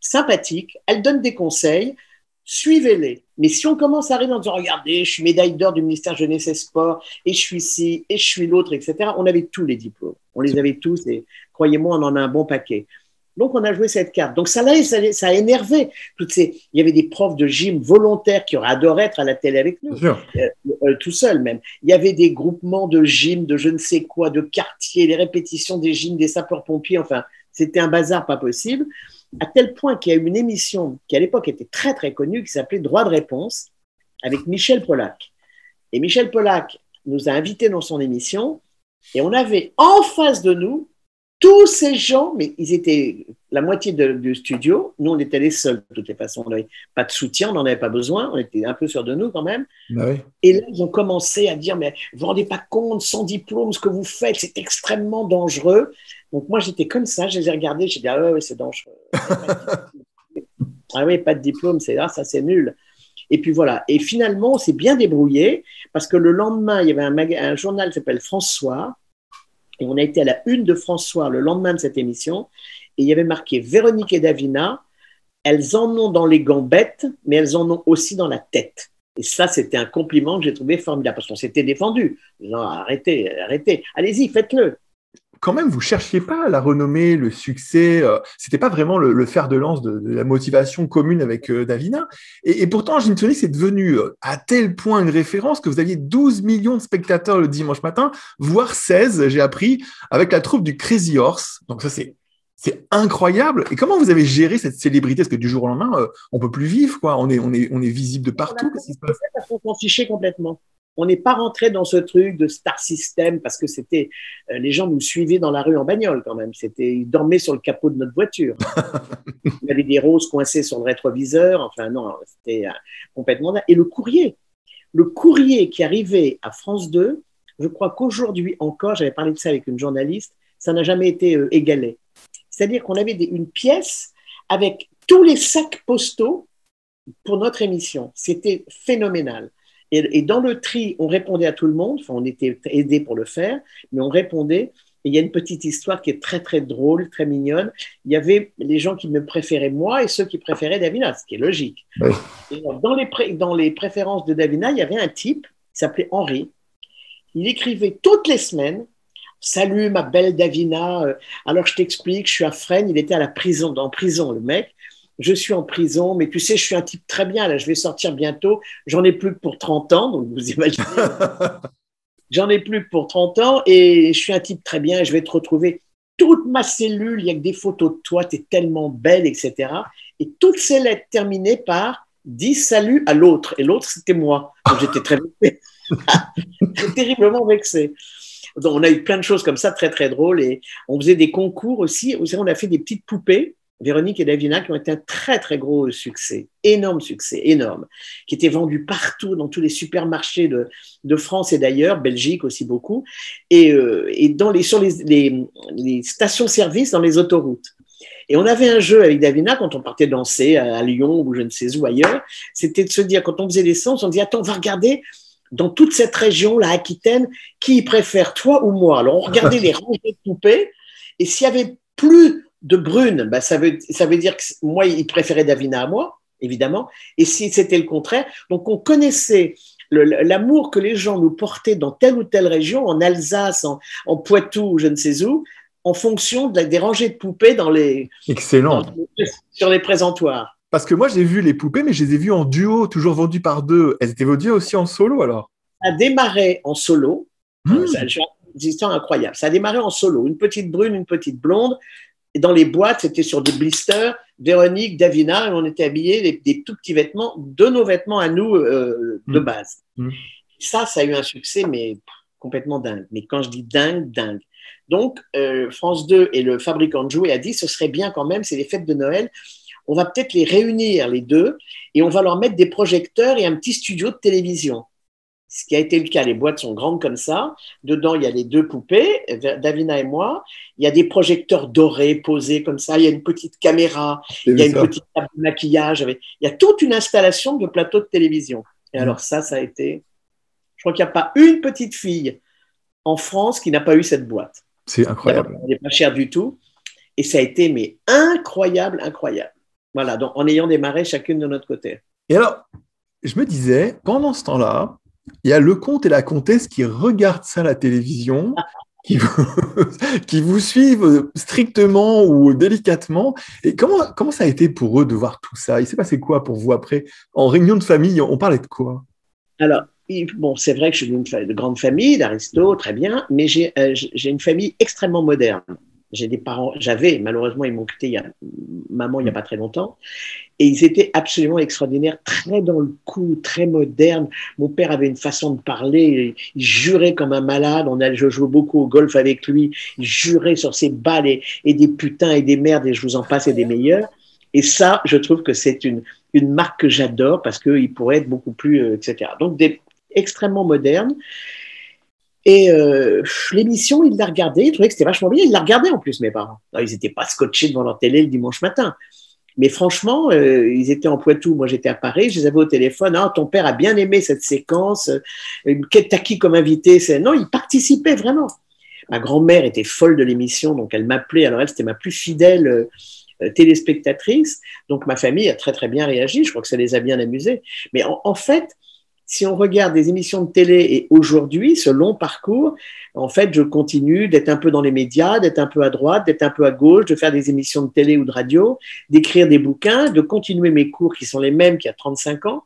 sympathiques, elles donnent des conseils, suivez-les. Mais si on commence à arriver en disant, regardez, je suis médaille d'or du ministère Jeunesse et Sport, et je suis ci, et je suis l'autre, etc., on avait tous les diplômes. On les avait tous, et croyez-moi, on en a un bon paquet. Donc, on a joué cette carte. Donc, ça, ça, ça a énervé. Toutes ces... Il y avait des profs de gym volontaires qui auraient adoré être à la télé avec nous, euh, euh, tout seul même. Il y avait des groupements de gym, de je ne sais quoi, de quartiers, les répétitions des gyms, des sapeurs-pompiers. Enfin, c'était un bazar pas possible. À tel point qu'il y a eu une émission qui, à l'époque, était très, très connue, qui s'appelait Droit de réponse, avec Michel Polac. Et Michel Polac nous a invités dans son émission, et on avait en face de nous tous ces gens, mais ils étaient la moitié du studio. Nous, on était les seuls, de toutes les façons. On n'avait pas de soutien, on n'en avait pas besoin. On était un peu sûr de nous quand même. Bah Et là, ils ont commencé à dire Mais vous ne vous rendez pas compte, sans diplôme, ce que vous faites, c'est extrêmement dangereux. Donc, moi, j'étais comme ça, je les ai regardés, j'ai dit Ah ouais, c'est dangereux. (laughs) ah oui, pas de diplôme, c'est là, ça, c'est nul. Et puis voilà. Et finalement, on s'est bien débrouillé parce que le lendemain, il y avait un, un journal qui s'appelle François on a été à la une de François le lendemain de cette émission. Et il y avait marqué Véronique et Davina, elles en ont dans les gambettes, mais elles en ont aussi dans la tête. Et ça, c'était un compliment que j'ai trouvé formidable parce qu'on s'était défendu. Arrêtez, arrêtez, allez-y, faites-le quand même, vous cherchiez pas la renommée, le succès. Ce euh, C'était pas vraiment le, fer de lance de, la motivation commune avec euh, Davina. Et, pourtant, Gin Tonic, c'est devenu euh, à tel point une référence que vous aviez 12 millions de spectateurs le dimanche matin, voire 16, j'ai appris, avec la troupe du Crazy Horse. Donc ça, c'est c'est incroyable. Et comment vous avez géré cette célébrité? Parce que du jour au lendemain, on peut plus vivre, quoi. On est, on est, on est visible de partout. On s'en fichait complètement on n'est pas rentré dans ce truc de star system parce que c'était euh, les gens nous suivaient dans la rue en bagnole quand même. C'était ils dormaient sur le capot de notre voiture. (laughs) Il y avait des roses coincées sur le rétroviseur. Enfin non, c'était euh, complètement. Et le courrier, le courrier qui arrivait à France 2, je crois qu'aujourd'hui encore, j'avais parlé de ça avec une journaliste, ça n'a jamais été euh, égalé. C'est-à-dire qu'on avait une pièce avec tous les sacs postaux pour notre émission. C'était phénoménal. Et, dans le tri, on répondait à tout le monde, enfin, on était aidés pour le faire, mais on répondait. Et il y a une petite histoire qui est très, très drôle, très mignonne. Il y avait les gens qui me préféraient moi et ceux qui préféraient Davina, ce qui est logique. dans, les dans les préférences de Davina, il y avait un type qui s'appelait Henri. Il écrivait toutes les semaines Salut ma belle Davina, euh, alors je t'explique, je suis à Fresnes, il était à la prison, en prison le mec, je suis en prison, mais tu sais, je suis un type très bien, là, je vais sortir bientôt, j'en ai plus que pour 30 ans, donc vous imaginez. (laughs) j'en ai plus que pour 30 ans et je suis un type très bien je vais te retrouver. Toute ma cellule, il y a que des photos de toi, tu es tellement belle, etc. Et toutes ces lettres terminées par dis salut à l'autre. Et l'autre, c'était moi. Donc j'étais très vexé. (laughs) terriblement vexé. Donc on a eu plein de choses comme ça, très très drôles. Et on faisait des concours aussi. On a fait des petites poupées Véronique et Davina, qui ont été un très très gros succès, énorme succès, énorme, qui étaient vendus partout dans tous les supermarchés de, France et d'ailleurs, Belgique aussi beaucoup, et, euh, dans les, sur les, stations-service dans les autoroutes. Et on avait un jeu avec Davina quand on partait danser à, Lyon ou je ne sais où ailleurs, c'était de se dire, quand on faisait l'essence, on dit, attends, on va regarder dans toute cette région, la Aquitaine, qui préfère, toi ou moi? Alors on regardait (laughs) les rangées de poupées, et s'il y avait plus de brune, bah, ça, veut, ça veut dire que moi, il préférait Davina à moi, évidemment. Et si c'était le contraire, donc on connaissait l'amour que les gens nous portaient dans telle ou telle région, en Alsace, en, Poitou, je ne sais où, en fonction des rangées de poupées dans les, Excellent. sur les présentoirs. Parce que moi, j'ai vu les poupées, mais je les ai vues en duo, toujours vendues par deux. Elles étaient vendues aussi en solo alors? Ça a démarré en solo. Mmh. Une histoire incroyable. Ça a démarré en solo. Une petite brune, une petite blonde. Et dans les boîtes, c'était sur des blisters. Véronique, Davina, et on était habillés des, tout petits vêtements, de nos vêtements à nous euh, de mm. base. Mm. Ça, ça a eu un succès, mais complètement dingue. Mais quand je dis dingue, dingue. Donc, euh, France 2 et le fabricant de jouets a dit ce serait bien quand même, c'est les fêtes de Noël. On va peut-être les réunir, les deux, et on va leur mettre des projecteurs et un petit studio de télévision ce qui a été le cas. Les boîtes sont grandes comme ça. Dedans, il y a les deux poupées, Davina et moi. Il y a des projecteurs dorés posés comme ça. Il y a une petite caméra. Il y a une petite table de maquillage. Il y a toute une installation de plateau de télévision. Et mm. alors ça, ça a été... Je crois qu'il n'y a pas une petite fille en France qui n'a pas eu cette boîte. C'est incroyable. Elle n'est pas chère du tout. Et ça a été mais incroyable, incroyable. Voilà, donc en ayant démarré chacune de notre côté. Et alors, je me disais, pendant ce temps-là, il y a le comte et la comtesse qui regardent ça à la télévision qui vous, (laughs) qui vous suivent strictement ou délicatement. Et comment, comment ça a été pour eux de voir tout ça? Il s'est passé quoi pour vous après? En réunion de famille, on parlait de quoi? Alors, bon, c'est vrai que je suis d'une de grande famille, d'Aristo, très bien, mais j'ai euh, j'ai une famille extrêmement moderne. J'ai des parents, j'avais, malheureusement, ils m'ont quitté, il y a, maman, il n'y a pas très longtemps. Et ils étaient absolument extraordinaires, très dans le coup, très modernes. Mon père avait une façon de parler, il jurait comme un malade. On a, je jouais beaucoup au golf avec lui. Il jurait sur ses balles et, et des putains et des merdes, et je vous en passe, et des meilleurs. Et ça, je trouve que c'est une, une marque que j'adore parce qu'il pourrait être beaucoup plus, euh, etc. Donc, des, extrêmement modernes. Et euh, l'émission, il l'a regardé, il trouvait que c'était vachement bien. Il l'a regardé en plus, mes parents. ils n'étaient pas scotchés devant leur télé le dimanche matin. Mais franchement, euh, ils étaient en Poitou, moi j'étais à Paris, je les avais au téléphone. Ah, ton père a bien aimé cette séquence. Euh, T'as qui comme invité? Non, il participait vraiment. Ma grand-mère était folle de l'émission, donc elle m'appelait. Alors elle, c'était ma plus fidèle euh, téléspectatrice. Donc ma famille a très très bien réagi. Je crois que ça les a bien amusés. Mais en, en fait, si on regarde des émissions de télé et aujourd'hui, ce long parcours, en fait, je continue d'être un peu dans les médias, d'être un peu à droite, d'être un peu à gauche, de faire des émissions de télé ou de radio, d'écrire des bouquins, de continuer mes cours qui sont les mêmes qu'il y a 35 ans.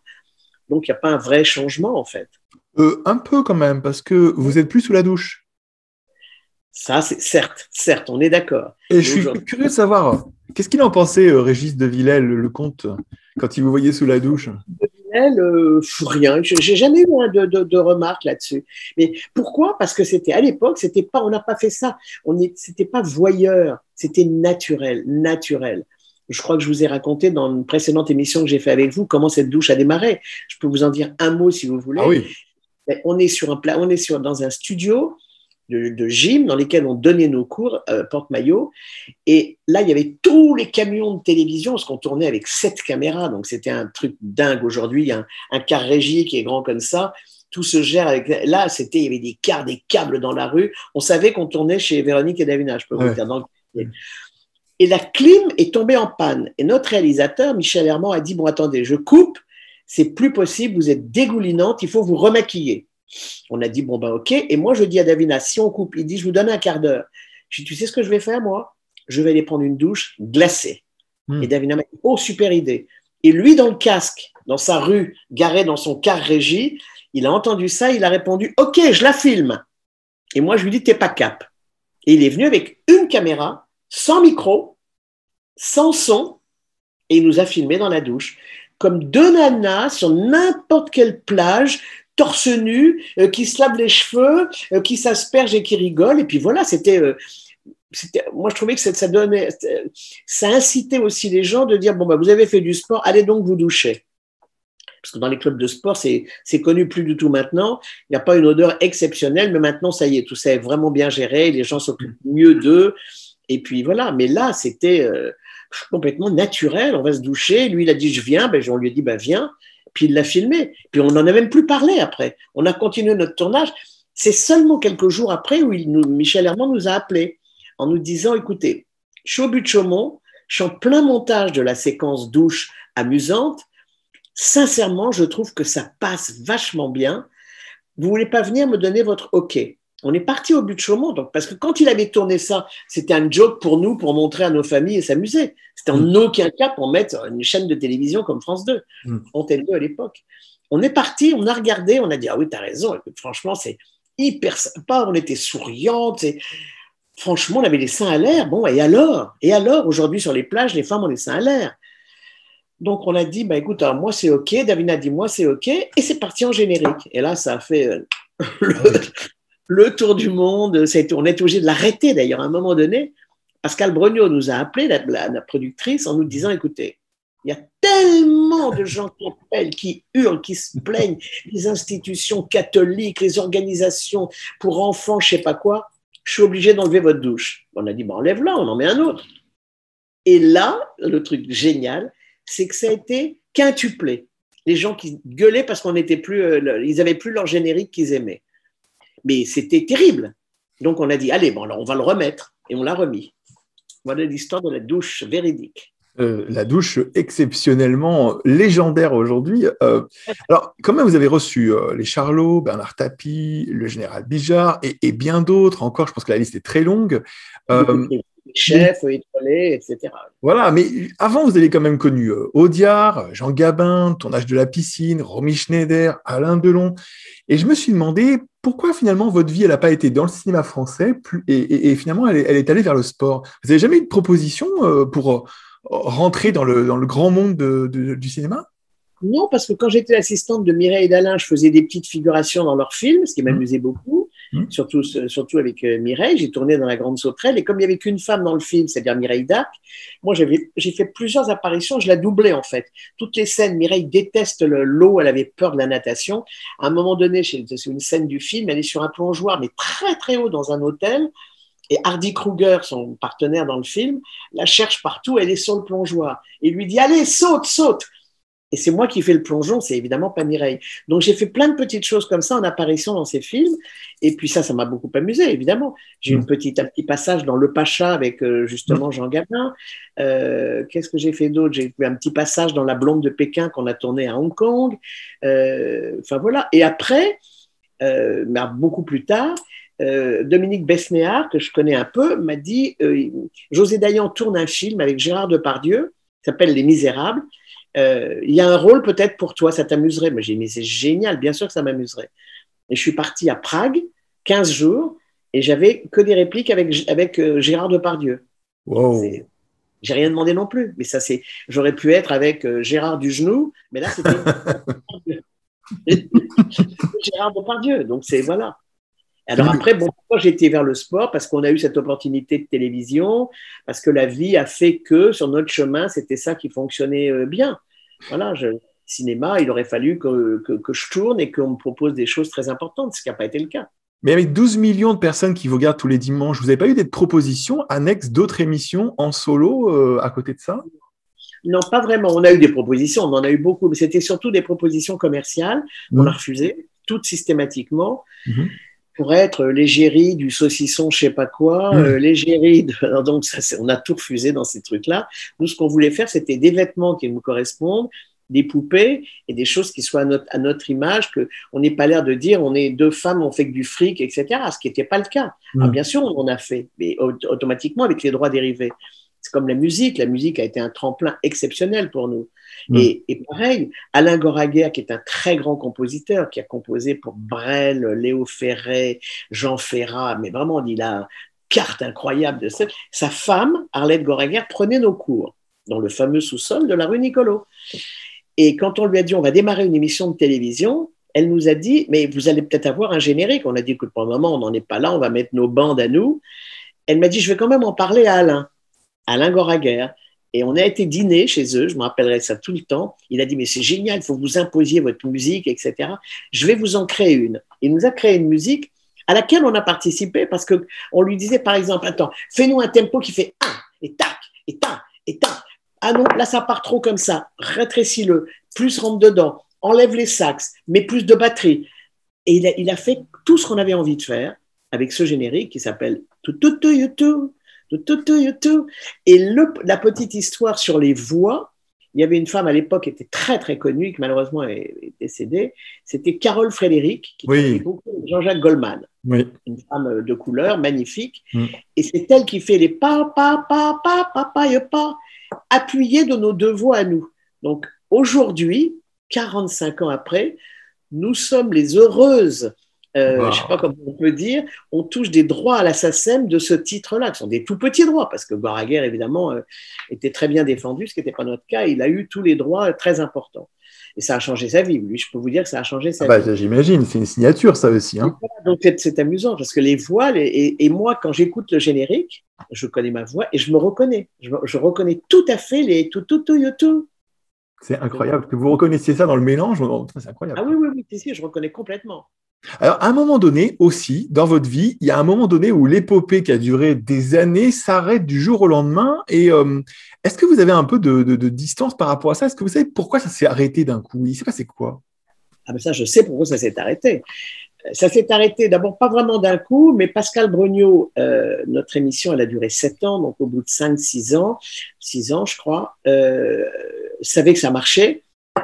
Donc, il n'y a pas un vrai changement, en fait. Euh, un peu quand même, parce que vous êtes plus sous la douche. Ça, c'est certes, certes, on est d'accord. Et je suis curieux de savoir, qu'est-ce qu'il en pensait, euh, Régis de Villèle, le comte, quand il vous voyait sous la douche? Euh, rien. J'ai jamais eu hein, de, de, remarques là-dessus. Mais pourquoi? Parce que c'était à l'époque, c'était pas, on n'a pas fait ça. On c'était pas voyeur, c'était naturel, naturel. Je crois que je vous ai raconté dans une précédente émission que j'ai fait avec vous comment cette douche a démarré. Je peux vous en dire un mot si vous voulez. Ah oui. on est sur un plat, on est sur dans un studio de, gym dans lesquels on donnait nos cours euh, porte-maillot. Et là, il y avait tous les camions de télévision, parce qu'on tournait avec sept caméras, donc c'était un truc dingue aujourd'hui, un, un car régie qui est grand comme ça. Tout se gère avec. Là, c'était, il y avait des cars, des câbles dans la rue. On savait qu'on tournait chez Véronique et Davina, je peux vous dire. et la clim est tombée en panne. Et notre réalisateur, Michel Herman, a dit Bon, attendez, je coupe, c'est plus possible, vous êtes dégoulinante, il faut vous remaquiller. On a dit, bon, ben ok. Et moi, je dis à Davina, si on coupe, il dit, je vous donne un quart d'heure. Je dis, tu sais ce que je vais faire, moi? Je vais aller prendre une douche glacée. Hmm. Et Davina m'a dit, oh, super idée. Et lui, dans le casque, dans sa rue, garé dans son car régie, il a entendu ça, il a répondu, ok, je la filme. Et moi, je lui dis, t'es pas cap. Et il est venu avec une caméra, sans micro, sans son, et il nous a filmé dans la douche. Comme deux nanas sur n'importe quelle plage, torse nu, euh, qui se lave les cheveux, euh, qui s'asperge et qui rigole. Et puis voilà, c'était. Euh, moi, je trouvais que ça, donnait, ça incitait aussi les gens de dire bon, bah, vous avez fait du sport, allez donc vous doucher. Parce que dans les clubs de sport, c'est connu plus du tout maintenant. Il n'y a pas une odeur exceptionnelle, mais maintenant, ça y est, tout ça est vraiment bien géré. Les gens s'occupent mieux d'eux. Et puis voilà. Mais là, c'était complètement naturel. On va se doucher. Lui, il a dit je viens. Ben, on lui a dit ben, viens puis il l'a filmé. Puis on n'en a même plus parlé après. On a continué notre tournage. C'est seulement quelques jours après où Michel Herman nous a appelés en nous disant, écoutez, je suis au but de Chaumont, je suis en plein montage de la séquence douche amusante. Sincèrement, je trouve que ça passe vachement bien. Vous voulez pas venir me donner votre OK? On est parti au but de Chaumont, donc, parce que quand il avait tourné ça, c'était un joke pour nous, pour montrer à nos familles et s'amuser. C'était en mm. aucun cas pour mettre une chaîne de télévision comme France 2, mm. Antenne 2 à l'époque. On est parti, on a regardé, on a dit Ah oui, tu as raison, franchement, c'est hyper sympa, on était souriantes. Et... Franchement, on avait les seins à l'air. Bon, et alors? Et alors, aujourd'hui, sur les plages, les femmes ont les seins à l'air. Donc, on a dit, bah, écoute, moi, c'est OK. Davina a dit, moi, c'est OK. Et c'est parti en générique. Et là, ça a fait euh, (laughs) le tour du monde. on est obligé de l'arrêter d'ailleurs à un moment donné. Pascal Brognaud nous a appelé, la, productrice, en nous disant écoutez, il y a tellement de gens qui appellent, qui hurlent, qui se plaignent, les institutions catholiques, les organisations pour enfants, je sais pas quoi. Je suis obligé d'enlever votre douche. On a dit, bon, enlève-la, on en met un autre. Et là, le truc génial, c'est que ça a été quintuplé. Les gens qui gueulaient parce qu'on n'était plus, euh, ils n'avaient plus leur générique qu'ils aimaient. Mais c'était terrible. Donc on a dit, allez, bon, alors on va le remettre. Et on l'a remis. Voilà l'histoire de la douche véridique. Euh, la douche exceptionnellement légendaire aujourd'hui. Euh, alors, comment vous avez reçu euh, les Charlots, Bernard Tapie, le général Bijard et, bien d'autres encore? Je pense que la liste est très longue. Chef, étoilé, etc. Voilà, mais avant, vous avez quand même connu Audiard, Jean Gabin, Tournage de la piscine, Romy Schneider, Alain Delon. Et je me suis demandé pourquoi finalement votre vie, elle n'a pas été dans le cinéma français et, finalement elle est, allée vers le sport. Vous n'avez jamais eu de proposition pour rentrer dans le, dans le grand monde du cinéma? Non, parce que quand j'étais assistante de Mireille et d'Alain, je faisais des petites figurations dans leurs films, ce qui mmh. m'amusait beaucoup, mmh. surtout, surtout avec euh, Mireille. J'ai tourné dans La Grande Sauterelle, et comme il n'y avait qu'une femme dans le film, c'est-à-dire Mireille Dac, moi j'ai fait plusieurs apparitions, je la doublais en fait. Toutes les scènes, Mireille déteste l'eau, elle avait peur de la natation. À un moment donné, c'est une scène du film, elle est sur un plongeoir, mais très très haut dans un hôtel. Et Hardy Kruger, son partenaire dans le film, la cherche partout, elle est sur le plongeoir. Et lui dit, allez, saute, saute. Et c'est moi qui fais le plongeon, c'est évidemment pas Mireille. Donc j'ai fait plein de petites choses comme ça en apparition dans ces films. Et puis ça, ça m'a beaucoup amusé, évidemment. J'ai eu une mm. petite, un petit passage dans Le Pacha avec euh, justement Jean Gabin. Euh, Qu'est-ce que j'ai fait d'autre? J'ai fait un petit passage dans La Blonde de Pékin qu'on a tourné à Hong Kong. Euh, enfin voilà. Et après, euh, beaucoup plus tard, Dominique Besnéard, que je connais un peu, m'a dit José Dayan tourne un film avec Gérard Depardieu, qui s'appelle Les Misérables. Euh, il y a un rôle peut-être pour toi, ça t'amuserait. Moi, j'ai dit Mais c'est génial, bien sûr que ça m'amuserait. Et je suis parti à Prague, 15 jours, et j'avais que des répliques avec, avec Gérard Depardieu. Wow. J'ai rien demandé non plus, mais ça, c'est. J'aurais pu être avec Gérard Dugenou, mais là, c'était. (laughs) Gérard Depardieu. Donc, c'est. Voilà. Alors après, bon, pourquoi j'ai été vers le sport Parce qu'on a eu cette opportunité de télévision, parce que la vie a fait que sur notre chemin, c'était ça qui fonctionnait euh, bien. Voilà, je, cinéma, il aurait fallu que, que, je tourne et qu'on me propose des choses très importantes, ce qui n'a pas été le cas. Mais avec 12 millions de personnes qui vous regardent tous les dimanches, vous n'avez pas eu des propositions annexes d'autres émissions en solo euh, à côté de ça? Non, pas vraiment. On a eu des propositions, on en a eu beaucoup, mais c'était surtout des propositions commerciales. On mmh. a refusé, toutes systématiquement. Mmh pour être l'égérie du saucisson, je sais pas quoi, mmh. euh, l'égérie de... (laughs) donc ça, on a tout refusé dans ces trucs-là. Nous, ce qu'on voulait faire, c'était des vêtements qui nous correspondent, des poupées et des choses qui soient à notre, à notre image, que on n'ait pas l'air de dire on est deux femmes, on fait que du fric, etc. Ce qui n'était pas le cas. Mmh. Ah, bien sûr, on en a fait, mais automatiquement avec les droits dérivés. C'est comme la musique. La musique a été un tremplin exceptionnel pour nous. Mm. Et, pareil, Alain Goraguer, qui est un très grand compositeur, qui a composé pour Brel, Léo Ferré, Jean Ferrat, mais vraiment, il a une carte incroyable de ça. Sa femme, Arlette Goraguer, prenait nos cours dans le fameux sous-sol de la rue Nicolo. Et quand on lui a dit on va démarrer une émission de télévision, elle nous a dit mais vous allez peut-être avoir un générique. On a dit écoute pour le moment on n'en est pas là, on va mettre nos bandes à nous. Elle m'a dit je vais quand même en parler à Alain, Alain Goraguer. Et on a été dîner chez eux, je me rappellerai ça tout le temps. Il a dit, mais c'est génial, il faut que vous imposiez votre musique, etc. Je vais vous en créer une. Il nous a créé une musique à laquelle on a participé parce qu'on lui disait, par exemple, attends, fais-nous un tempo qui fait un, et tac, et tac, et tac. Ah non, là, ça part trop comme ça. Rétrécis-le, plus rentre dedans, enlève les sax, mets plus de batterie. Et il a, fait tout ce qu'on avait envie de faire avec ce générique qui s'appelle tout, tout, tout, tout, et la petite histoire sur les voix, il y avait une femme à l'époque qui était très très connue, qui malheureusement est, décédée, c'était Carole Frédéric, qui oui. Jean-Jacques Goldman, une femme de couleur magnifique, mm. et c'est elle qui fait les pa pa pa pa pa pa pa appuyées de nos deux voix à nous. Donc aujourd'hui, 45 ans après, nous sommes les heureuses euh, je ne sais pas comment on peut dire, on touche des droits à la SACEM de ce titre-là, qui sont des tout petits droits, parce que Goraguer, évidemment, euh, était très bien défendu, ce qui n'était pas notre cas. Il a eu tous les droits très importants. Et ça a changé sa vie. Lui, je peux vous dire que ça a changé sa ah bah, vie. J'imagine, c'est une signature, ça aussi. Hein. Donc, c'est amusant, parce que les voix, et, moi, quand j'écoute le générique, je connais ma voix et je me reconnais. Je, reconnais tout à fait les tout, tout, tout, tout. C'est incroyable que vous reconnaissiez ça dans le mélange. C'est incroyable. Ah oui, oui, oui, si, je reconnais complètement. Alors, à un moment donné aussi, dans votre vie, il y a un moment donné où l'épopée qui a duré des années s'arrête du jour au lendemain. Et euh, est-ce que vous avez un peu de, distance par rapport à ça? Est-ce que vous savez pourquoi ça s'est arrêté d'un coup? Il s'est passé quoi? Ah ben ça, je sais pourquoi ça s'est arrêté. ça s'est arrêté d'abord pas vraiment d'un coup, mais Pascal Brugnot, euh, notre émission, elle a duré sept ans, donc au bout de cinq, six ans, six ans, je crois, euh, savait que ça marchait.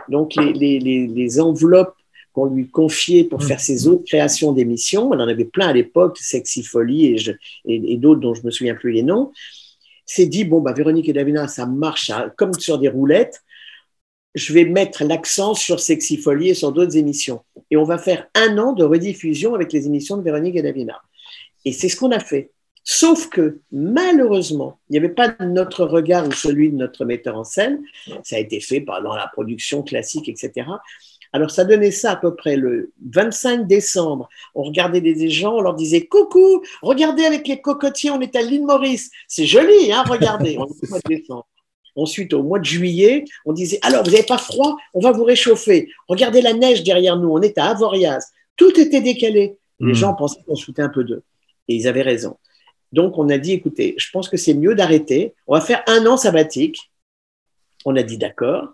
Donc les enveloppes qu'on lui confiait pour faire ses autres créations d'émissions, on en avait plein à l'époque, Sexy Folie et, et, et d'autres dont je me souviens plus les noms, s'est dit, bon, bah, Véronique et Davina, ça marche comme sur des roulettes, je vais mettre l'accent sur Sexy Folie et sur d'autres émissions. Et on va faire un an de rediffusion avec les émissions de Véronique et Davina. Et c'est ce qu'on a fait. Sauf que malheureusement, il n'y avait pas notre regard ou celui de notre metteur en scène. Ça a été fait dans la production classique, etc. Alors ça donnait ça à peu près le 25 décembre. On regardait des gens, on leur disait coucou, regardez avec les cocotiers, on est à l'île Maurice. C'est joli, hein, regardez. On est au mois de décembre. Ensuite, au mois de juillet, on disait alors, vous n'avez pas froid On va vous réchauffer. Regardez la neige derrière nous, on est à Avoriaz. Tout était décalé. Les hmm. gens pensaient qu'on se foutait un peu d'eux. Et ils avaient raison. Donc, on a dit écoutez, je pense que c'est mieux d'arrêter. On va faire un an sabbatique. On a dit d'accord.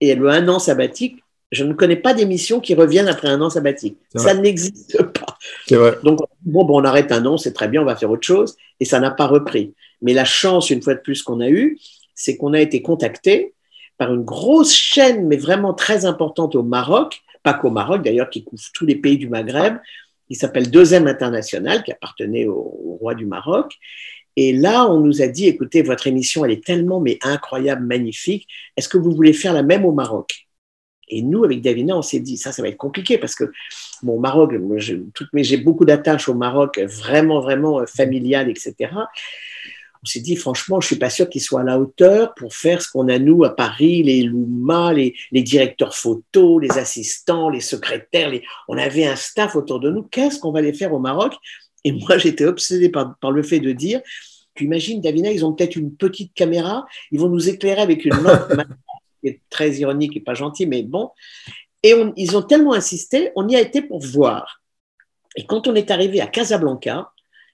Et le un an sabbatique, je ne connais pas d'émission qui reviennent après un an sabbatique. Ça n'existe pas. Vrai. Donc, bon, bon, on arrête un an, c'est très bien, on va faire autre chose. Et ça n'a pas repris. Mais la chance, une fois de plus, qu'on a eue, c'est qu'on a été contacté par une grosse chaîne, mais vraiment très importante au Maroc, pas qu'au Maroc d'ailleurs, qui couvre tous les pays du Maghreb, qui s'appelle Deuxième International, qui appartenait au, roi du Maroc. Et là, on nous a dit, écoutez, votre émission, elle est tellement, mais incroyable, magnifique, est-ce que vous voulez faire la même au Maroc? Et nous, avec Davina, on s'est dit, ça, ça va être compliqué parce que, bon, Maroc, j'ai beaucoup d'attaches au Maroc, vraiment, vraiment euh, familiales, etc on s'est dit, franchement, je suis pas sûr qu'ils soient à la hauteur pour faire ce qu'on a, nous, à Paris, les Louma, les, directeurs photos, les assistants, les secrétaires. On avait un staff autour de nous. Qu'est-ce qu'on va les faire au Maroc? Et moi, (laughs) j'étais obsédé par, le fait de dire, tu imagines, Davina, ils ont peut-être une petite caméra, ils vont nous éclairer avec une lampe (laughs) est très ironique et pas gentil, mais bon. Et ils ont tellement insisté, on y a été pour voir. Et quand on est arrivé à Casablanca,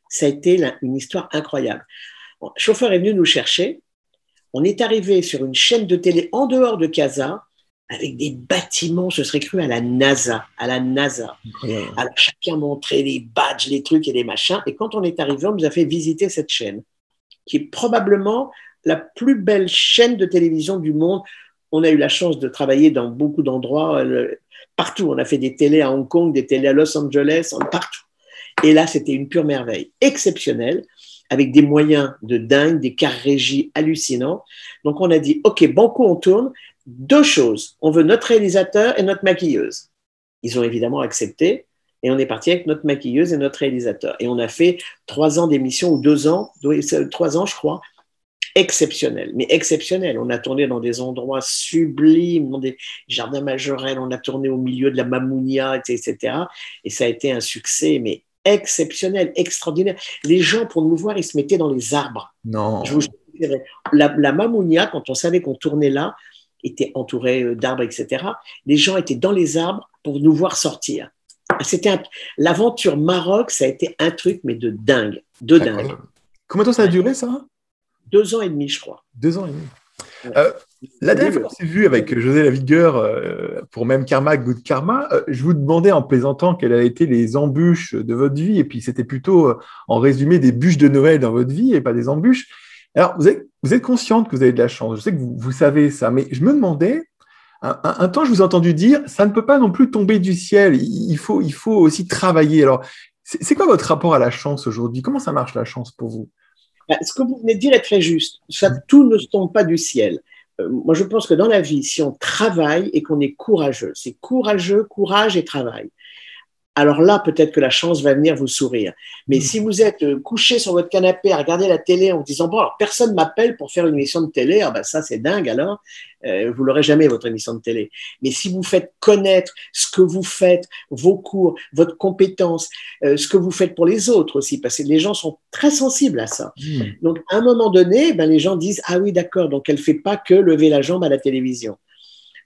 ça a été une histoire incroyable. Le chauffeur est venu nous chercher. On est arrivé sur une chaîne de télé en dehors de Casa avec des bâtiments, ce serait cru à la NASA, à la NASA. Alors chacun montrait les badges, les trucs et les machins. Et quand on est arrivé, on nous a fait visiter cette chaîne, qui est probablement la plus belle chaîne de télévision du monde. On a eu la chance de travailler dans beaucoup d'endroits, partout. On a fait des télés à Hong Kong, des télés à Los Angeles, partout. Et là, c'était une pure merveille, exceptionnelle avec des moyens de dingue, des cars régis hallucinants. Donc on a dit, OK, banco, on tourne. Deux choses. On veut notre réalisateur et notre maquilleuse. Ils ont évidemment accepté. Et on est parti avec notre maquilleuse et notre réalisateur. Et on a fait trois ans d'émission, ou deux ans, trois ans, je crois, exceptionnel, mais exceptionnel. On a tourné dans des endroits sublimes, dans des jardins majorels, on a tourné au milieu de la Mamounia, etc. Et ça a été un succès, mais exceptionnel, extraordinaire. Les gens, pour nous voir, ils se mettaient dans les arbres. Non. la, la Mamounia, quand on savait qu'on tournait là, était entourée euh, d'arbres, etc. Les gens étaient dans les arbres pour nous voir sortir. C'était l'aventure Maroc, ça a été un truc mais de dingue, de dingue. Combien de temps ça a duré ça? Deux ans et demi, je crois. Deux ans et demi. Euh, la dernière fois qu'on s'est vu avec José Lavigueur euh, pour Même Karma, Good Karma, euh, je vous demandais en plaisantant quelles avaient été les embûches de votre vie, et puis c'était plutôt en résumé des bûches de Noël dans votre vie et pas des embûches. Alors, vous êtes, vous êtes consciente que vous avez de la chance, je sais que vous, vous savez ça, mais je me demandais, un, temps, je vous ai entendu dire, ça ne peut pas non plus tomber du ciel, il faut, il faut aussi travailler. Alors, c'est quoi votre rapport à la chance aujourd'hui? Comment ça marche la chance pour vous? Ce que vous venez de dire est très juste. Ça, tout ne tombe pas du ciel. Euh, moi, je pense que dans la vie, si on travaille et qu'on est courageux, c'est courageux, courage et travail alors là, peut-être que la chance va venir vous sourire. Mais hmm. si vous êtes euh, couché sur votre canapé à regarder la télé en vous disant, bon, alors personne m'appelle pour faire une émission de télé, ah ben ça c'est dingue alors, euh, vous l'aurez jamais votre émission de télé. Mais si vous faites connaître ce que vous faites, vos cours, votre compétence, euh, ce que vous faites pour les autres aussi, parce que les gens sont très sensibles à ça. Hmm. Donc à un moment donné, ben, les gens disent, ah oui d'accord, donc elle fait pas que lever la jambe à la télévision.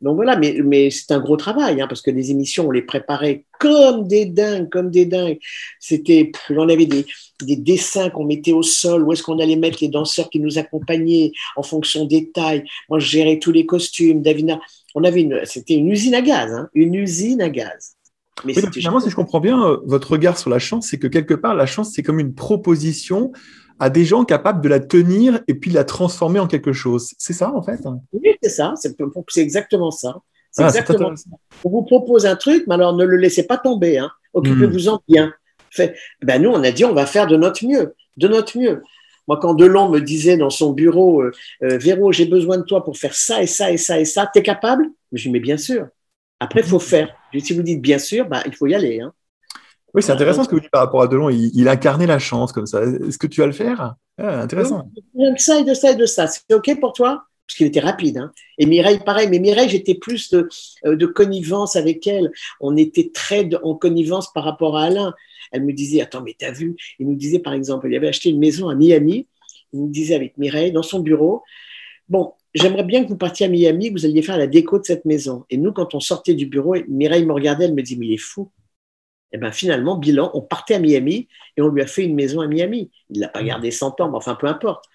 Donc voilà, mais, mais c'est un gros travail, hein, parce que les émissions, on les préparait comme des dingues, comme des dingues. C'était, on avait des, des dessins qu'on mettait au sol, où est-ce qu'on allait mettre les danseurs qui nous accompagnaient en fonction des tailles. Moi, je gérais tous les costumes, Davina. On avait une, c'était une usine à gaz, hein, une usine à gaz. Mais finalement, si je comprends bien, euh, votre regard sur la chance, c'est que quelque part, la chance, c'est comme une proposition à des gens capables de la tenir et puis de la transformer en quelque chose. C'est ça, en fait? Oui, c'est ça. C'est exactement ça. C'est ah, exactement ça. On vous propose un truc, mais alors ne le laissez pas tomber. Hein. Occupez-vous-en hmm. bien. Fait, ben nous, on a dit, on va faire de notre mieux. De notre mieux. Moi, quand Delon me disait dans son bureau, euh, euh, Véro, j'ai besoin de toi pour faire ça et ça et ça et ça, t'es capable? Je lui dis, mais bien sûr. Après, il faut faire. si vous dites bien sûr, bah, il faut y aller. Hein. Oui, c'est intéressant ce que vous dites par rapport à Delon. Il, incarnait la chance comme ça. Est-ce que tu vas le faire? Ah, Intéressant. De ça et de ça et de ça. C'est OK pour toi? Parce qu'il était rapide. Hein. Et Mireille, pareil. Mais Mireille, j'étais plus de, euh, de, connivence avec elle. On était très en connivence par rapport à Alain. Elle me disait Attends, mais t'as vu? Il nous disait, par exemple, il avait acheté une maison à Miami. Il nous disait avec Mireille dans son bureau Bon, j'aimerais bien que vous partiez à Miami, que vous alliez faire la déco de cette maison. Et nous, quand on sortait du bureau, Mireille me regardait, elle me dit, mais il est fou. Et bien finalement, bilan, on partait à Miami et on lui a fait une maison à Miami. Il ne l'a pas gardé 100 ans, mais enfin, peu importe.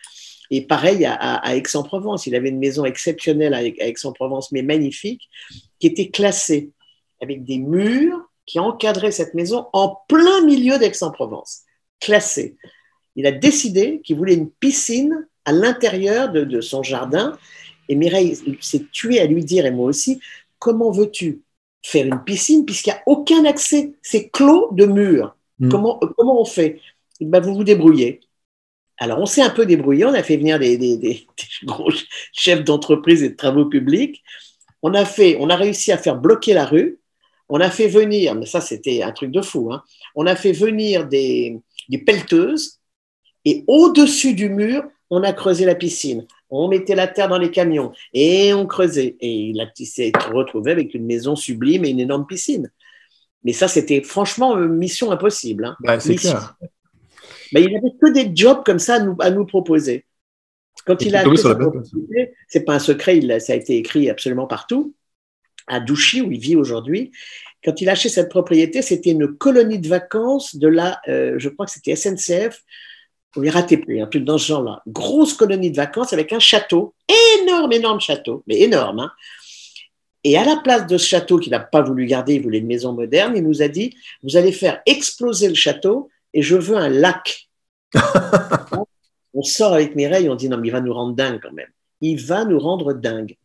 Et pareil à, Aix-en-Provence. Il avait une maison exceptionnelle à Aix-en-Provence, mais magnifique, qui était classée avec des murs qui encadraient cette maison en plein milieu d'Aix-en-Provence. Classée. Il a décidé qu'il voulait une piscine à l'intérieur de, son jardin. Et Mireille s'est tuée à lui dire, et moi aussi, comment veux-tu faire une piscine puisqu'il n'y a aucun accès C'est clos de murs. Hmm. Comment, comment on fait? Ben, Vous vous débrouillez. Alors, on s'est un peu débrouillé. On a fait venir (laughs) des, gros chefs d'entreprise et de travaux publics. On a, fait, on a réussi à faire bloquer la rue. On a fait venir, mais ça, c'était un truc de fou. Hein. on a fait venir des, des pelleteuses. Et au-dessus du mur, on a creusé la piscine, on mettait la terre dans les camions et on creusait. Et il s'est retrouvé avec une maison sublime et une énorme piscine. Mais ça, c'était franchement une mission impossible. Hein. c'est clair. Mais il n'avait que des jobs comme ça à nous, proposer. Quand il a acheté sa propriété, c'est pas un secret, il, ça a été écrit absolument partout, à Douchy, où il vit aujourd'hui. Quand il a acheté cette propriété, c'était une colonie de vacances de la, euh, je crois que c'était SNCF, on les plus, un truc dans ce genre-là. Grosse colonie de vacances avec un château, énorme, énorme château, mais énorme. Hein. Et à la place de ce château qu'il n'a pas voulu garder, il voulait une maison moderne, il nous a dit, vous allez faire exploser le château et je veux un lac. (laughs) on sort avec Mireille, on dit, non, mais il va nous rendre dingue quand même. Il va nous rendre dingue.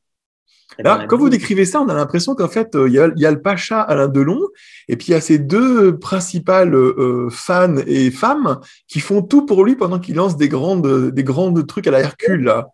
Eh ben, quand vous décrivez ça, on a l'impression qu'en fait, euh, il y, a, le Pacha Alain Delon, et puis il y a ces deux principales euh, fans et femmes qui font tout pour lui pendant qu'il lance des grandes, des grandes trucs à la Hercule. Là.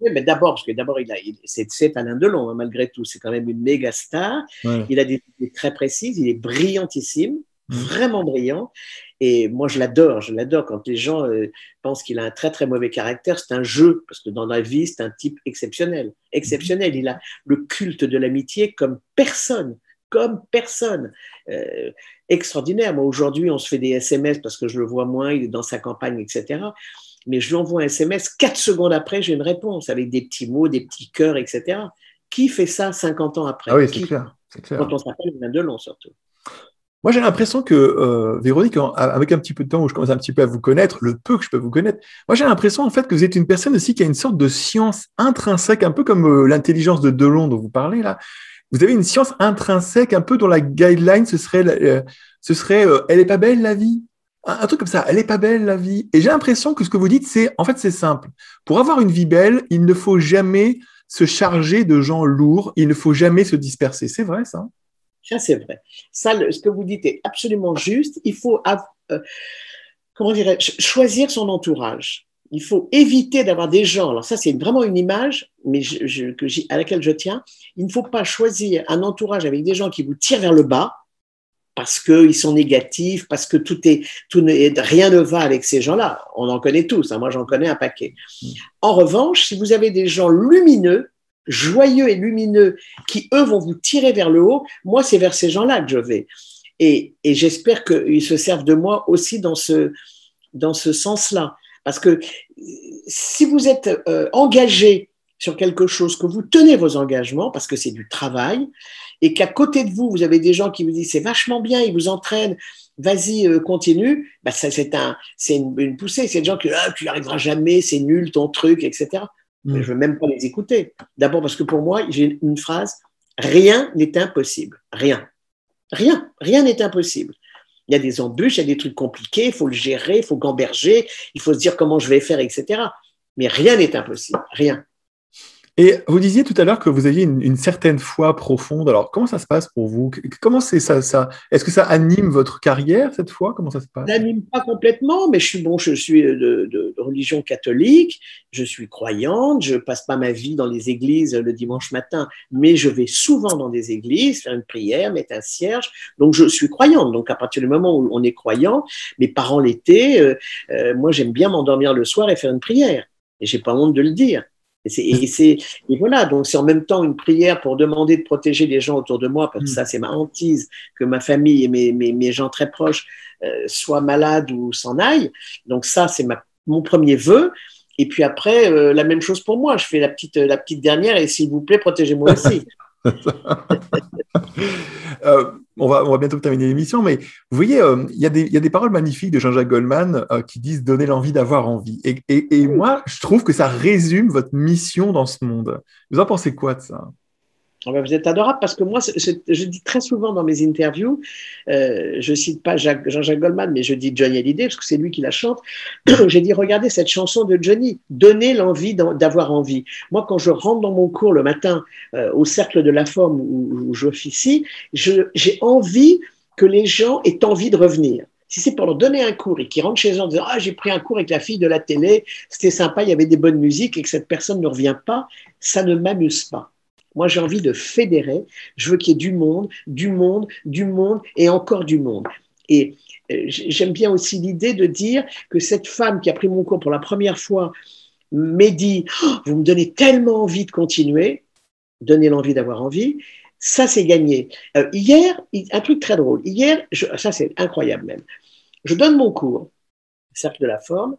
Oui, mais d'abord, parce que d'abord, il c'est, Alain Delon, hein, malgré tout. C'est quand même une méga star. Il a des idées très précises, il est brillantissime. Vraiment brillant. Et moi, je l'adore, je l'adore. Quand les gens euh, pensent qu'il a un très, très mauvais caractère, c'est un jeu, parce que dans la vie, c'est un type exceptionnel. Exceptionnel. Il a le culte de l'amitié comme personne, comme personne. Euh, extraordinaire. Moi, aujourd'hui, on se fait des SMS parce que je le vois moins, il est dans sa campagne, etc. Mais je lui envoie un SMS, quatre secondes après, j'ai une réponse avec des petits mots, des petits cœurs, etc. Qui fait ça 50 ans après? Ah oui, c'est clair, clair. Quand on s'appelle de long, surtout. Moi, j'ai l'impression que, euh, Véronique, avec un petit peu de temps où je commence un petit peu à vous connaître, le peu que je peux vous connaître, moi, j'ai l'impression, en fait, que vous êtes une personne aussi qui a une sorte de science intrinsèque, un peu comme euh, l'intelligence de Delon dont vous parlez, là. Vous avez une science intrinsèque, un peu dont la guideline, ce serait, euh, ce serait elle est pas belle, la vie? Un, truc comme ça, elle est pas belle, la vie. Et j'ai l'impression que ce que vous dites, c'est, en fait, c'est simple. Pour avoir une vie belle, il ne faut jamais se charger de gens lourds, il ne faut jamais se disperser. C'est vrai, ça? Ça, c'est vrai. Ça, ce que vous dites est absolument juste. Il faut, euh, comment dirais choisir son entourage. Il faut éviter d'avoir des gens. Alors ça, c'est vraiment une image, mais je, que à laquelle je tiens. Il ne faut pas choisir un entourage avec des gens qui vous tirent vers le bas parce qu'ils sont négatifs, parce que tout est, tout ne, rien ne va avec ces gens-là. On en connaît tous. Hein. moi, j'en connais un paquet. Mm. En revanche, si vous avez des gens lumineux joyeux et lumineux qui, eux, vont vous tirer vers le haut, moi, c'est vers ces gens-là que je vais. Et, j'espère qu'ils se servent de moi aussi dans ce, dans ce sens-là. Parce que si vous êtes euh, engagé sur quelque chose, que vous tenez vos engagements, parce que c'est du travail, et qu'à côté de vous, vous avez des gens qui vous disent c'est vachement bien, ils vous entraînent, vas-y, euh, continue, bah, c'est un, une, une, poussée. C'est des gens qui, ah, tu n'y arriveras jamais, c'est nul ton truc, etc. Mais mm. je ne veux même pas les écouter. D'abord parce que pour moi, j'ai une phrase rien n'est impossible. Rien. Rien, rien n'est impossible. Il y a des embûches, il y a des trucs compliqués, il faut le gérer, il faut gamberger, il faut se dire comment je vais faire, etc. Mais rien n'est impossible, rien. Et vous disiez tout à l'heure que vous aviez une, certaine foi profonde. Alors, comment ça se passe pour vous? Comment c'est ça, ça Est-ce que ça anime votre carrière cette foi? Comment ça se passe? N'anime pas complètement, mais je suis bon. Je suis de, religion catholique. Je suis croyante. Je passe pas ma vie dans les églises le dimanche matin, mais je vais souvent dans des églises faire une prière, mettre un cierge. Donc, je suis croyante. Donc, à partir du moment où on est croyant, mes parents l'étaient. Euh, euh, moi, j'aime bien m'endormir le soir et faire une prière. Et j'ai pas honte de le dire. Et, c'est, et voilà, donc c'est en même temps une prière pour demander de protéger les gens autour de moi, parce que mm. ça, c'est ma hantise, que ma famille et mes, mes, mes gens très proches euh, soient malades ou s'en aillent. Donc ça, c'est mon premier vœu. Et puis après, euh, la même chose pour moi. Je fais la petite, la petite dernière et s'il vous plaît, protégez-moi (laughs) aussi. (laughs) euh, on, va, on va bientôt terminer l'émission, mais vous voyez, euh, il y, y, a des paroles magnifiques de Jean-Jacques Goldman euh, qui disent donner l'envie d'avoir envie. Et, et, et, moi, je trouve que ça résume votre mission dans ce monde. Vous en pensez quoi de ça? Vous êtes adorable parce que moi, je dis très souvent dans mes interviews, euh, je cite pas Jean-Jacques Goldman, mais je dis Johnny Hallyday parce que c'est lui qui la chante. (clears throat) J'ai dit regardez cette chanson de Johnny, donnez l'envie d'avoir envie. Moi, quand je rentre dans mon cours le matin euh, au cercle de la forme où, où j'officie, j'ai envie que les gens aient envie de revenir. Si c'est pour leur donner un cours et qu'ils rentrent chez eux en disant Ah, j'ai pris un cours avec la fille de la télé, c'était sympa, il y avait des bonnes musiques et que cette personne ne revient pas, ça ne m'amuse pas. Moi, j'ai envie de fédérer. Je veux qu'il y ait du monde, du monde, du monde et encore du monde. Et euh, j'aime bien aussi l'idée de dire que cette femme qui a pris mon cours pour la première fois m'a dit oh, Vous me donnez tellement envie de continuer, donnez l'envie d'avoir envie. Ça, c'est gagné. Euh, hier, un truc très drôle. Hier, ça, c'est incroyable même. Je donne mon cours, cercle de la forme.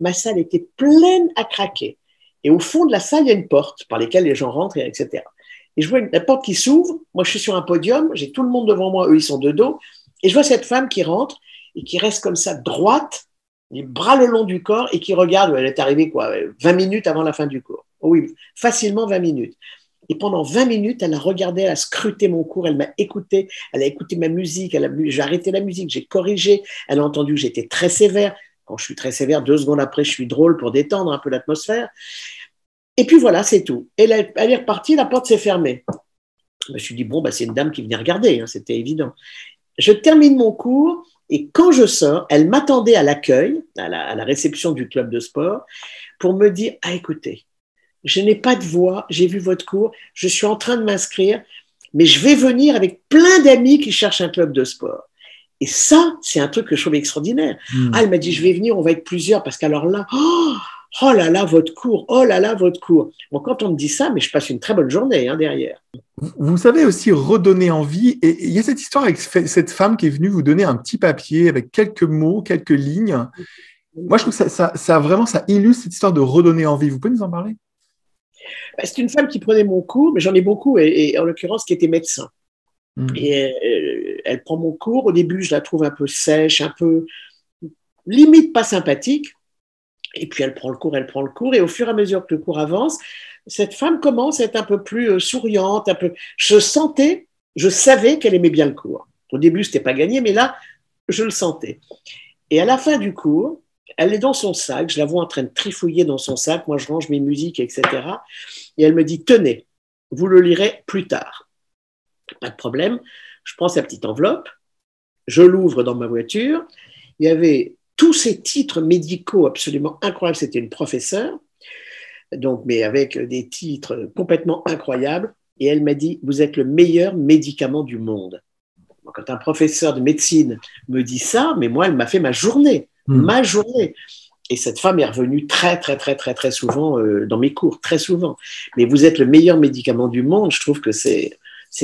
Ma salle était pleine à craquer. Et au fond de la salle, il y a une porte par laquelle les gens rentrent, etc. Et je vois la porte qui s'ouvre. Moi, je suis sur un podium. J'ai tout le monde devant moi. Eux, ils sont de dos. Et je vois cette femme qui rentre et qui reste comme ça, droite, les bras le long du corps et qui regarde. Elle est arrivée, quoi, 20 minutes avant la fin du cours. Oh oui, facilement 20 minutes. Et pendant 20 minutes, elle a regardé, elle a scruté mon cours, elle m'a écouté, elle a écouté ma musique, elle a, j'ai arrêté la musique, j'ai corrigé, elle a entendu que j'étais très sévère. Quand je suis très sévère, deux secondes après, je suis drôle pour détendre un peu l'atmosphère. Et puis voilà, c'est tout. Elle, elle est repartie, la porte s'est fermée. Je me suis dit, bon, bah, c'est une dame qui venait regarder, hein, c'était évident. Je termine mon cours et quand je sors, elle m'attendait à l'accueil, à la, à la, réception du club de sport, pour me dire, ah écoutez, je n'ai pas de voix, j'ai vu votre cours, je suis en train de m'inscrire, mais je vais venir avec plein d'amis qui cherchent un club de sport. Et ça, c'est un truc que je trouve extraordinaire. Hmm. Ah, elle m'a dit, je vais venir, on va être plusieurs, parce qu'alors là, oh, oh là là, votre cours, oh là là, votre cours. Bon, quand on me dit ça, mais je passe une très bonne journée hein, derrière. Vous savez aussi redonner envie. Et il y a cette histoire avec cette femme qui est venue vous donner un petit papier avec quelques mots, quelques lignes. Moi, je trouve que ça, ça, vraiment, ça illustre cette histoire de redonner envie. Vous pouvez nous en parler? Bah, C'est une femme qui prenait mon cours, mais j'en ai beaucoup, et, en l'occurrence, qui était médecin. Hmm. Et euh, elle prend mon cours. Au début, je la trouve un peu sèche, un peu limite pas sympathique. Et puis elle prend le cours, elle prend le cours, et au fur et à mesure que le cours avance, cette femme commence à être un peu plus euh, souriante, un peu. Je sentais, je savais qu'elle aimait bien le cours. Au début, c'était pas gagné, mais là, je le sentais. Et à la fin du cours, elle est dans son sac, je la vois en train de trifouiller dans son sac, moi je range mes musiques, etc. Et elle me dit, tenez, vous le lirez plus tard. Pas de problème. Je prends sa petite enveloppe, je l'ouvre dans ma voiture. Il y avait tous ces titres médicaux absolument incroyables. C'était une professeure, donc, mais avec des titres complètement incroyables. Et elle m'a dit, vous êtes le meilleur médicament du monde. Quand un professeur de médecine me dit ça, mais moi, elle m'a fait ma journée, hmm. ma journée. Et cette femme est revenue très, très, très, très, très souvent euh, dans mes cours, très souvent. Mais vous êtes le meilleur médicament du monde. Je trouve que c'est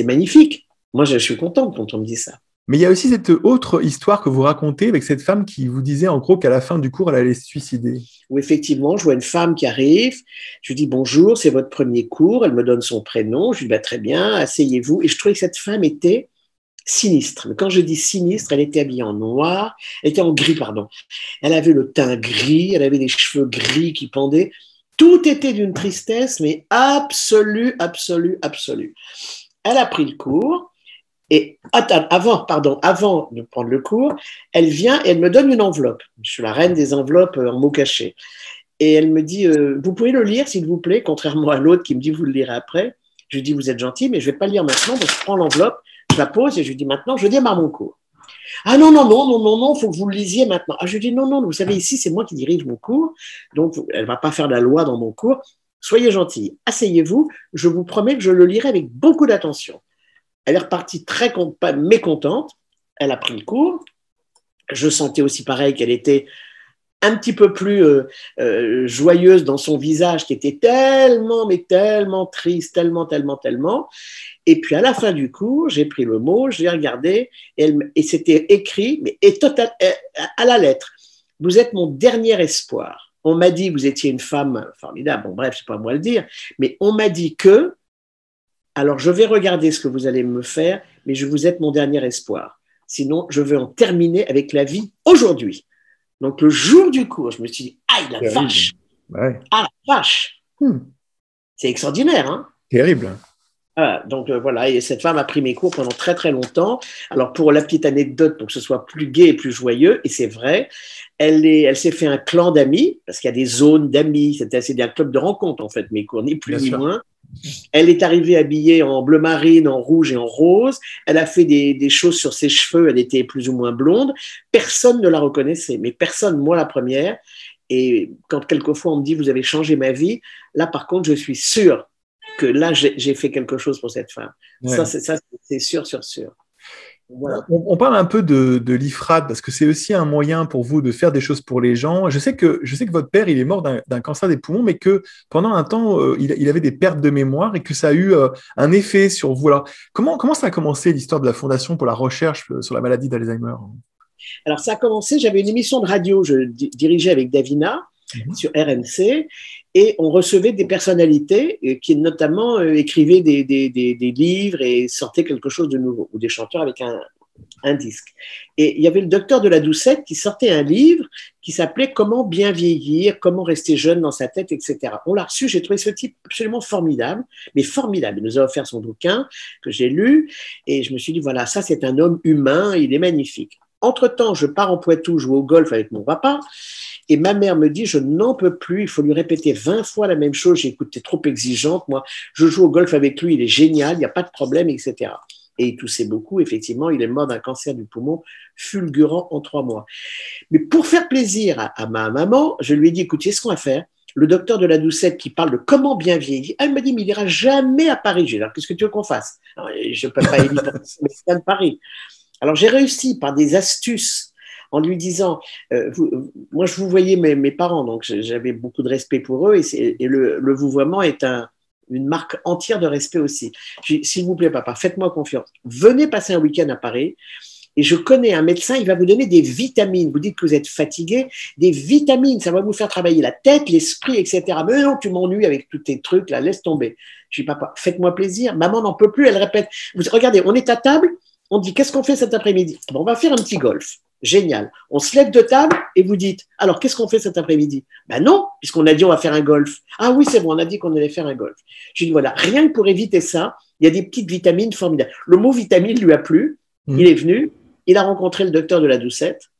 magnifique. Moi, je suis contente quand on me dit ça. Mais il y a aussi cette autre histoire que vous racontez avec cette femme qui vous disait en gros qu'à la fin du cours, elle allait se suicider. Où effectivement, je vois une femme qui arrive, je lui dis bonjour, c'est votre premier cours, elle me donne son prénom, je lui dis bah, très bien, asseyez-vous. Et je trouvais que cette femme était sinistre. Mais quand je dis sinistre, elle était habillée en noir, elle était en gris, pardon. Elle avait le teint gris, elle avait des cheveux gris qui pendaient. Tout était d'une tristesse, mais absolue, absolue, absolue. Elle a pris le cours Et avant, pardon, avant de prendre le cours, elle vient et elle me donne une enveloppe. Je suis la reine des enveloppes en mots cachés. Et elle me dit, vous pouvez le lire, s'il vous plaît, contrairement à l'autre qui me dit, vous le lirez après. Je lui dis, vous êtes gentil, mais je ne vais pas lire maintenant. Donc, je prends l'enveloppe, je la pose et je lui dis, maintenant, je démarre mon cours. Ah non, non, non, non, non, non, il faut que vous le lisiez maintenant. Ah, je lui dis, non, non, vous savez, ici, c'est moi qui dirige mon cours. Donc, elle ne va pas faire la loi dans mon cours. Soyez gentil, asseyez-vous. Je vous promets que je le lirai avec beaucoup d'attention. Elle est repartie très mécontente. Elle a pris le cours. Je sentais aussi pareil qu'elle était un petit peu plus euh, euh, joyeuse dans son visage qui était tellement, mais tellement triste, tellement, tellement, tellement. Et puis à la fin du cours, j'ai pris le mot, j'ai regardé et, c'était écrit, mais et total, à la lettre. Vous êtes mon dernier espoir. On m'a dit vous étiez une femme formidable. Bon, bref, c'est pas moi le dire, mais on m'a dit que. Alors, je vais regarder ce que vous allez me faire, mais je vous êtes mon dernier espoir. Sinon, je veux en terminer avec la vie aujourd'hui. Donc, le jour du cours, je me suis dit, aïe, la vache Ah, la vache hmm. C'est extraordinaire, hein Terrible. donc euh, voilà, et cette femme a pris mes cours pendant très très longtemps. Alors pour la petite anecdote, pour que ce soit plus gai et plus joyeux, et c'est vrai, elle, elle s'est fait un clan d'amis, parce qu'il y a des zones d'amis, c'était un club de rencontre en fait, mes cours, ni plus ni moins. Elle est arrivée habillée en bleu marine, en rouge et en rose. Elle a fait des, choses sur ses cheveux. Elle était plus ou moins blonde. Personne ne la reconnaissait, mais personne, moi la première. Et quand quelquefois on me dit vous avez changé ma vie, là par contre je suis sûr que là j'ai fait quelque chose pour cette femme. Ça c'est sûr, sûr, sûr. On, parle un peu de, de l'IFRAD parce que c'est aussi un moyen pour vous de faire des choses pour les gens. Je sais que, je sais que votre père, il est mort d'un cancer des poumons, mais que pendant un temps, euh, il, avait des pertes de mémoire et que ça a eu euh, un effet sur vous. Alors, comment, comment ça a commencé l'histoire de la Fondation pour la recherche euh, sur la maladie d'Alzheimer? Alors, ça a commencé, j'avais une émission de radio, je dirigeais avec Davina mhm. sur RMC et on recevait des personnalités qui notamment euh, écrivaient des, des, des, des, livres et sortaient quelque chose de nouveau, ou des chanteurs avec un, un disque. Et il y avait le docteur de la Doucette qui sortait un livre qui s'appelait Comment bien vieillir, comment rester jeune dans sa tête, etc. On l'a reçu, j'ai trouvé ce type absolument formidable, mais formidable. Il nous a offert son bouquin que j'ai lu et je me suis dit, voilà, ça c'est un homme humain, il est magnifique. Entre-temps, je pars en Poitou jouer au golf avec mon papa et ma mère me dit, je n'en peux plus, il faut lui répéter 20 fois la même chose. J'écoute, t'es trop exigeante. Moi, je joue au golf avec lui, il est génial, il n'y a pas de problème, etc. Et il toussait beaucoup, effectivement, il est mort d'un cancer du poumon fulgurant en trois mois. Mais pour faire plaisir à, ma maman, je lui ai dit, écoutez, ce qu'on va faire, le docteur de la Doucette qui parle de comment bien vieillir, elle m'a dit, mais il ira jamais à Paris. J'ai dit, qu'est-ce que tu veux qu'on fasse? Je ne peux pas éviter (laughs) de Paris. Alors j'ai réussi par des astuces en lui disant, euh, moi je vous voyais mes, parents, donc j'avais beaucoup de respect pour eux, et, le, le, vouvoiement est un, une marque entière de respect aussi. S'il vous plaît, papa, faites-moi confiance. Venez passer un week-end à Paris. Et je connais un médecin, il va vous donner des vitamines. Vous dites que vous êtes fatigué, des vitamines, ça va vous faire travailler la tête, l'esprit, etc. Mais non, tu m'ennuies avec tous tes trucs, là, laisse tomber. Je dis, papa, faites-moi plaisir. Maman n'en peut plus, elle répète. Regardez, on est à table, on dit, qu'est-ce qu'on fait cet après-midi? Bon, On va faire un petit golf. Génial. On se lève de table et vous dites, alors qu'est-ce qu'on fait cet après-midi? Ben non, puisqu'on a dit on va faire un golf. Ah oui, c'est bon, on a dit qu'on allait faire un golf. Je dis voilà, rien que pour éviter ça, il y a des petites vitamines formidables. Le mot vitamine lui a plu, mmh. il est venu, il a rencontré le docteur de la Doucette,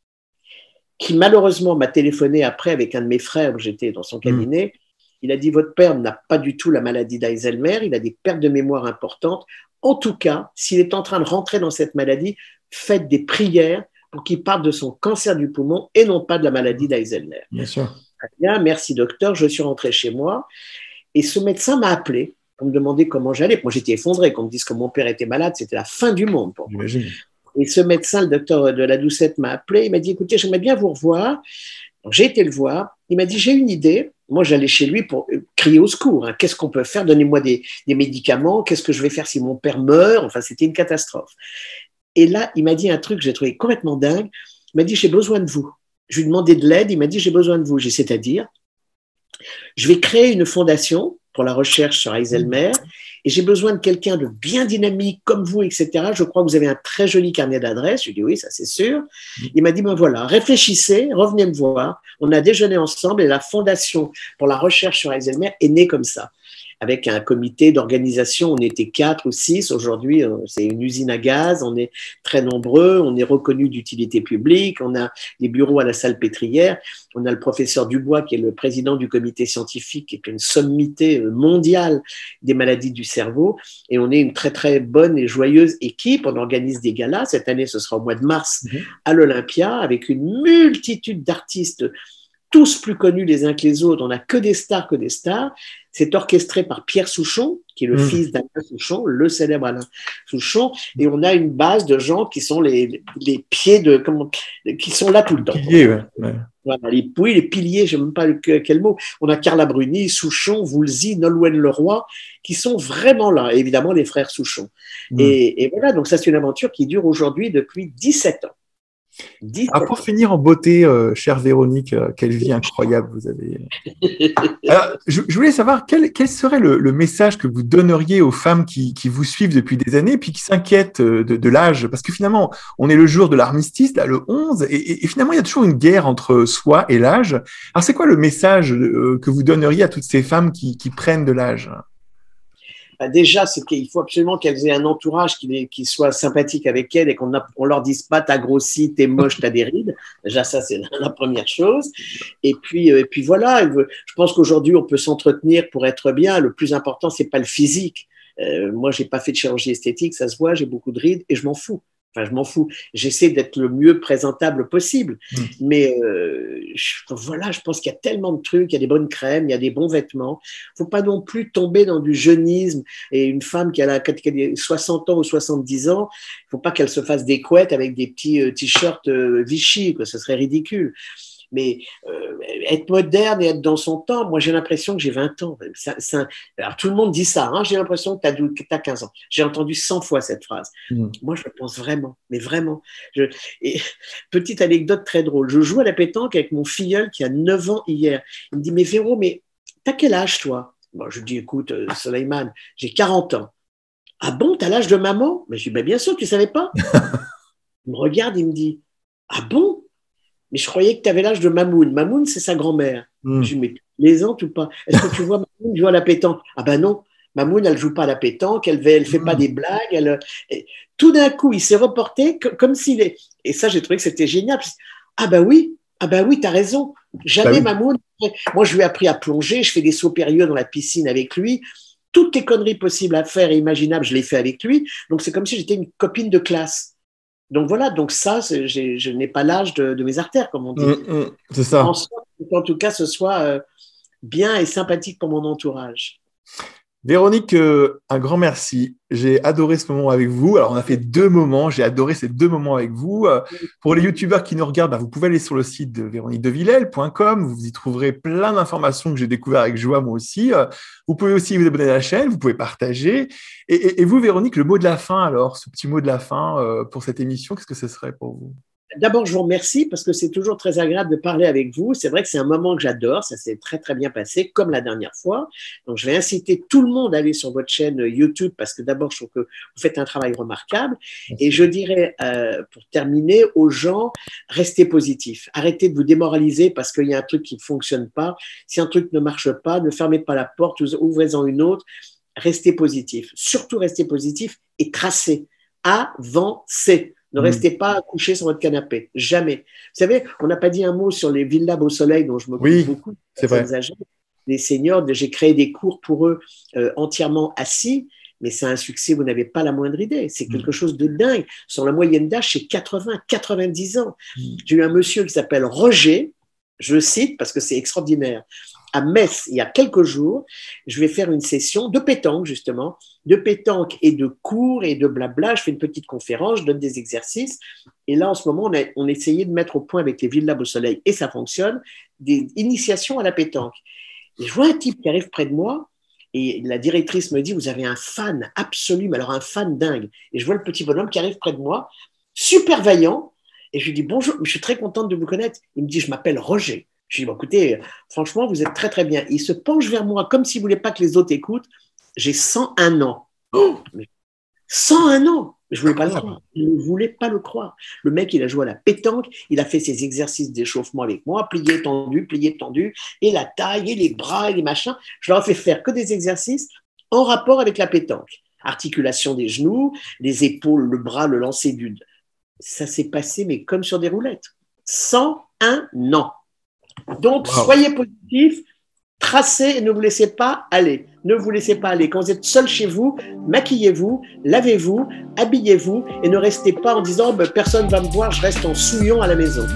qui malheureusement m'a téléphoné après avec un de mes frères, j'étais dans son mmh. cabinet. Il a dit Votre père n'a pas du tout la maladie d'Alzheimer, il a des pertes de mémoire importantes. En tout cas, s'il est en train de rentrer dans cette maladie, faites des prières pour qu'il parle de son cancer du poumon et non pas de la maladie d'Alzheimer. Bien sûr. bien, merci docteur, je suis rentré chez moi et ce médecin m'a appelé pour me demander comment j'allais. Moi, j'étais effondré, qu'on me dise que mon père était malade, c'était la fin du monde pour moi. Et ce médecin, le docteur de la Doucette, m'a appelé, il m'a dit, écoutez, j'aimerais bien vous revoir. J'ai été le voir, il m'a dit, j'ai une idée. Moi, j'allais chez lui pour euh, crier au secours. Hein. Qu'est-ce qu'on peut faire? Donnez-moi des, des médicaments. Qu'est-ce que je vais faire si mon père meurt? Enfin, c'était une catastrophe. Et là, il m'a dit un truc que j'ai trouvé complètement dingue. Il m'a dit, j'ai besoin de vous. Je lui ai demandé de l'aide. Il m'a dit, j'ai besoin de vous. J'ai c'est-à-dire, je vais créer une fondation pour la recherche sur Alzheimer et j'ai besoin de quelqu'un de bien dynamique comme vous, etc. Je crois que vous avez un très joli carnet d'adresses. Je lui ai dit oui, ça c'est sûr. Il m'a dit, ben voilà, réfléchissez, revenez me voir. On a déjeuné ensemble et la fondation pour la recherche sur Alzheimer est née comme ça. Avec un comité d'organisation. On était quatre ou six. Aujourd'hui, euh, c'est une usine à gaz. On est très nombreux. On est reconnu d'utilité publique. On a des bureaux à la salle pétrière. On a le professeur Dubois qui est le président du comité scientifique, qui est une sommité euh, mondiale des maladies du cerveau. Et on est une très très bonne et joyeuse équipe. On organise des galas. Cette année, ce sera au mois de mars mhm. à l'Olympia avec une multitude d'artistes tous plus connus les uns que les autres. On n'a que des stars, que des stars. C'est orchestré par Pierre Souchon, qui est le mmh. fils d'Alain Souchon, le célèbre Alain Souchon. Et on a une base de gens qui sont les, les pieds de, comment, qui sont là tout le temps. Piliers, ouais, Voilà, les, oui, les piliers, je ne sais même pas quel mot. On a Carla Bruni, Souchon, Voulzy, Nolwenn Leroy, qui sont vraiment là. Et évidemment, les frères Souchon. Mmh. Et, et, voilà, donc ça, c'est une aventure qui dure aujourd'hui depuis 17 ans. Ah, pour finir en beauté, euh, chère Véronique, euh, quelle vie incroyable vous avez. (laughs) Alors, je, voulais savoir quel, quel serait le, message que vous donneriez aux femmes qui, qui vous suivent depuis des années puis qui s'inquiètent euh, de, de l'âge? Parce que finalement, on est le jour de l'armistice, là, le 11, et, et, finalement, il y a toujours une guerre entre soi et l'âge. Alors, c'est quoi le message que vous donneriez à toutes ces femmes qui, qui prennent de l'âge? Bah, déjà, c'est qu'il faut absolument qu'elles aient un entourage qui, soit sympathique avec elles et qu'on leur dise pas t'as grossi, t'es moche, t'as des rides. Déjà, ça, c'est la première chose. Et puis, euh, et puis voilà, je pense qu'aujourd'hui, on peut s'entretenir pour être bien. Le plus important, c'est pas le physique. Euh, moi, j'ai pas fait de chirurgie esthétique, ça se voit, j'ai beaucoup de rides et je m'en fous. Enfin, je m'en fous. J'essaie d'être le mieux présentable possible. Mm. Mais euh, voilà, je pense qu'il y a tellement de trucs. Il y a des bonnes crèmes, il y a des bons vêtements. Il faut pas non plus tomber dans du jeunisme. Et une femme qui a, la, 60 ans ou 70 ans, il faut pas qu'elle se fasse des couettes avec des petits euh, t-shirts euh, Vichy. Quoi. Ce serait ridicule mais euh, être moderne et être dans son temps, moi j'ai l'impression que j'ai 20 ans. alors tout le monde dit ça, hein, j'ai l'impression que tu as, 15 ans. J'ai entendu 100 fois cette phrase. Mm. Moi je le pense vraiment, mais vraiment. Je, et, (laughs) petite anecdote très drôle, je joue à la pétanque avec mon filleul qui a 9 ans hier. Il me dit, mais Véro, mais t'as quel âge toi? Bon, Je dis, écoute, euh, j'ai 40 ans. Ah bon, t'as l'âge de maman? Mais je dis, ben, bien sûr, tu savais pas. (laughs) il me regarde, il me dit, ah bon? Mais je croyais que tu avais l'âge de Mamoun. Mamoun, c'est sa grand-mère. Hmm. Je lui dis, mais ou pas? Est-ce que tu vois Mamoun jouer à la pétanque? Ah ben non, Mamoun, elle joue pas à la pétanque, elle ne fait pas hmm. des blagues. Elle... tout d'un coup, il s'est reporté comme s'il est. Et ça, j'ai trouvé que c'était génial. Ah ben oui, ah ben oui, tu as raison. Jamais bah Mamoun. Moi, je lui ai appris à plonger, je fais des sauts périlleux dans la piscine avec lui. Toutes les conneries possibles à faire et imaginables, je les fais avec lui. Donc, c'est comme si j'étais une copine de classe. Donc voilà, donc ça, je n'ai pas l'âge de, mes artères, comme on dit. Mm, mm, c'est ça. En, en, tout cas, ce soit euh, bien et sympathique pour mon entourage. Véronique, euh, un grand merci. J'ai adoré ce moment avec vous. Alors, on a fait deux moments. J'ai adoré ces deux moments avec vous. Euh, pour les youtubeurs qui nous regardent, bah, vous pouvez aller sur le site de véroniquedevillel.com. Vous y trouverez plein d'informations que j'ai découvert avec joie, moi aussi. Euh, vous pouvez aussi vous abonner à la chaîne. Vous pouvez partager. Et vous, Véronique, le mot de la fin, alors, ce petit mot de la fin pour cette émission, qu'est-ce que ce serait pour vous? D'abord, je vous remercie parce que c'est toujours très agréable de parler avec vous. C'est vrai que c'est un moment que j'adore. Ça s'est très, très bien passé, comme la dernière fois. Donc, je vais inciter tout le monde à aller sur votre chaîne YouTube parce que d'abord, je trouve que vous faites un travail remarquable. Et je dirais, euh, pour terminer, aux gens, restez positifs. Arrêtez de vous démoraliser parce qu'il y a un truc qui ne fonctionne pas. Si un truc ne marche pas, ne fermez pas la porte, ouvrez-en une autre. Restez positif. Surtout, restez positif et tracez. Avancez. Ne mm. restez pas couché sur votre canapé. Jamais. Vous savez, on n'a pas dit un mot sur les villas au soleil dont je m'occupe oui, beaucoup. C'est vrai. Les seniors, j'ai créé des cours pour eux euh, entièrement assis, mais c'est un succès, vous n'avez pas la moindre idée. C'est mm. quelque chose de dingue. Sur la moyenne d'âge, c'est 80, 90 ans. Mm. J'ai eu un monsieur qui s'appelle Roger, je le cite parce que c'est extraordinaire à Metz il y a quelques jours. Je vais faire une session de pétanque, justement, de pétanque et de cours et de blabla. Je fais une petite conférence, je donne des exercices. Et là, en ce moment, on a, de mettre au point avec les villes au soleil, et ça fonctionne, des initiations à la pétanque. Et je vois un type qui arrive près de moi, et la directrice me dit, vous avez un fan absolu, mais alors un fan dingue. Et je vois le petit bonhomme qui arrive près de moi, super vaillant, et je lui dis, bonjour, je suis très contente de vous connaître. Il me dit, je m'appelle Roger. Je lui dis, écoutez, franchement, vous êtes très, très bien. Il se penche vers moi comme s'il ne voulait pas que les autres écoutent. J'ai 101 ans. Oh 101 ans. Je voulais pas le croire. Je ne voulais pas le croire. Le mec, il a joué à la pétanque, il a fait ses exercices d'échauffement avec moi, plié, tendu, plié, tendu, et la taille, et les bras, et les machins. Je leur ai fait faire que des exercices en rapport avec la pétanque. Articulation des genoux, les épaules, le bras, le lancer du. Ça s'est passé, mais comme sur des roulettes. 101 ans. Donc, soyez positifs, tracez et ne vous laissez pas aller. Ne vous laissez pas aller. Quand vous êtes seul chez vous, maquillez-vous, lavez-vous, habillez-vous et ne restez pas en disant ben, personne ne va me voir, je reste en souillon à la maison.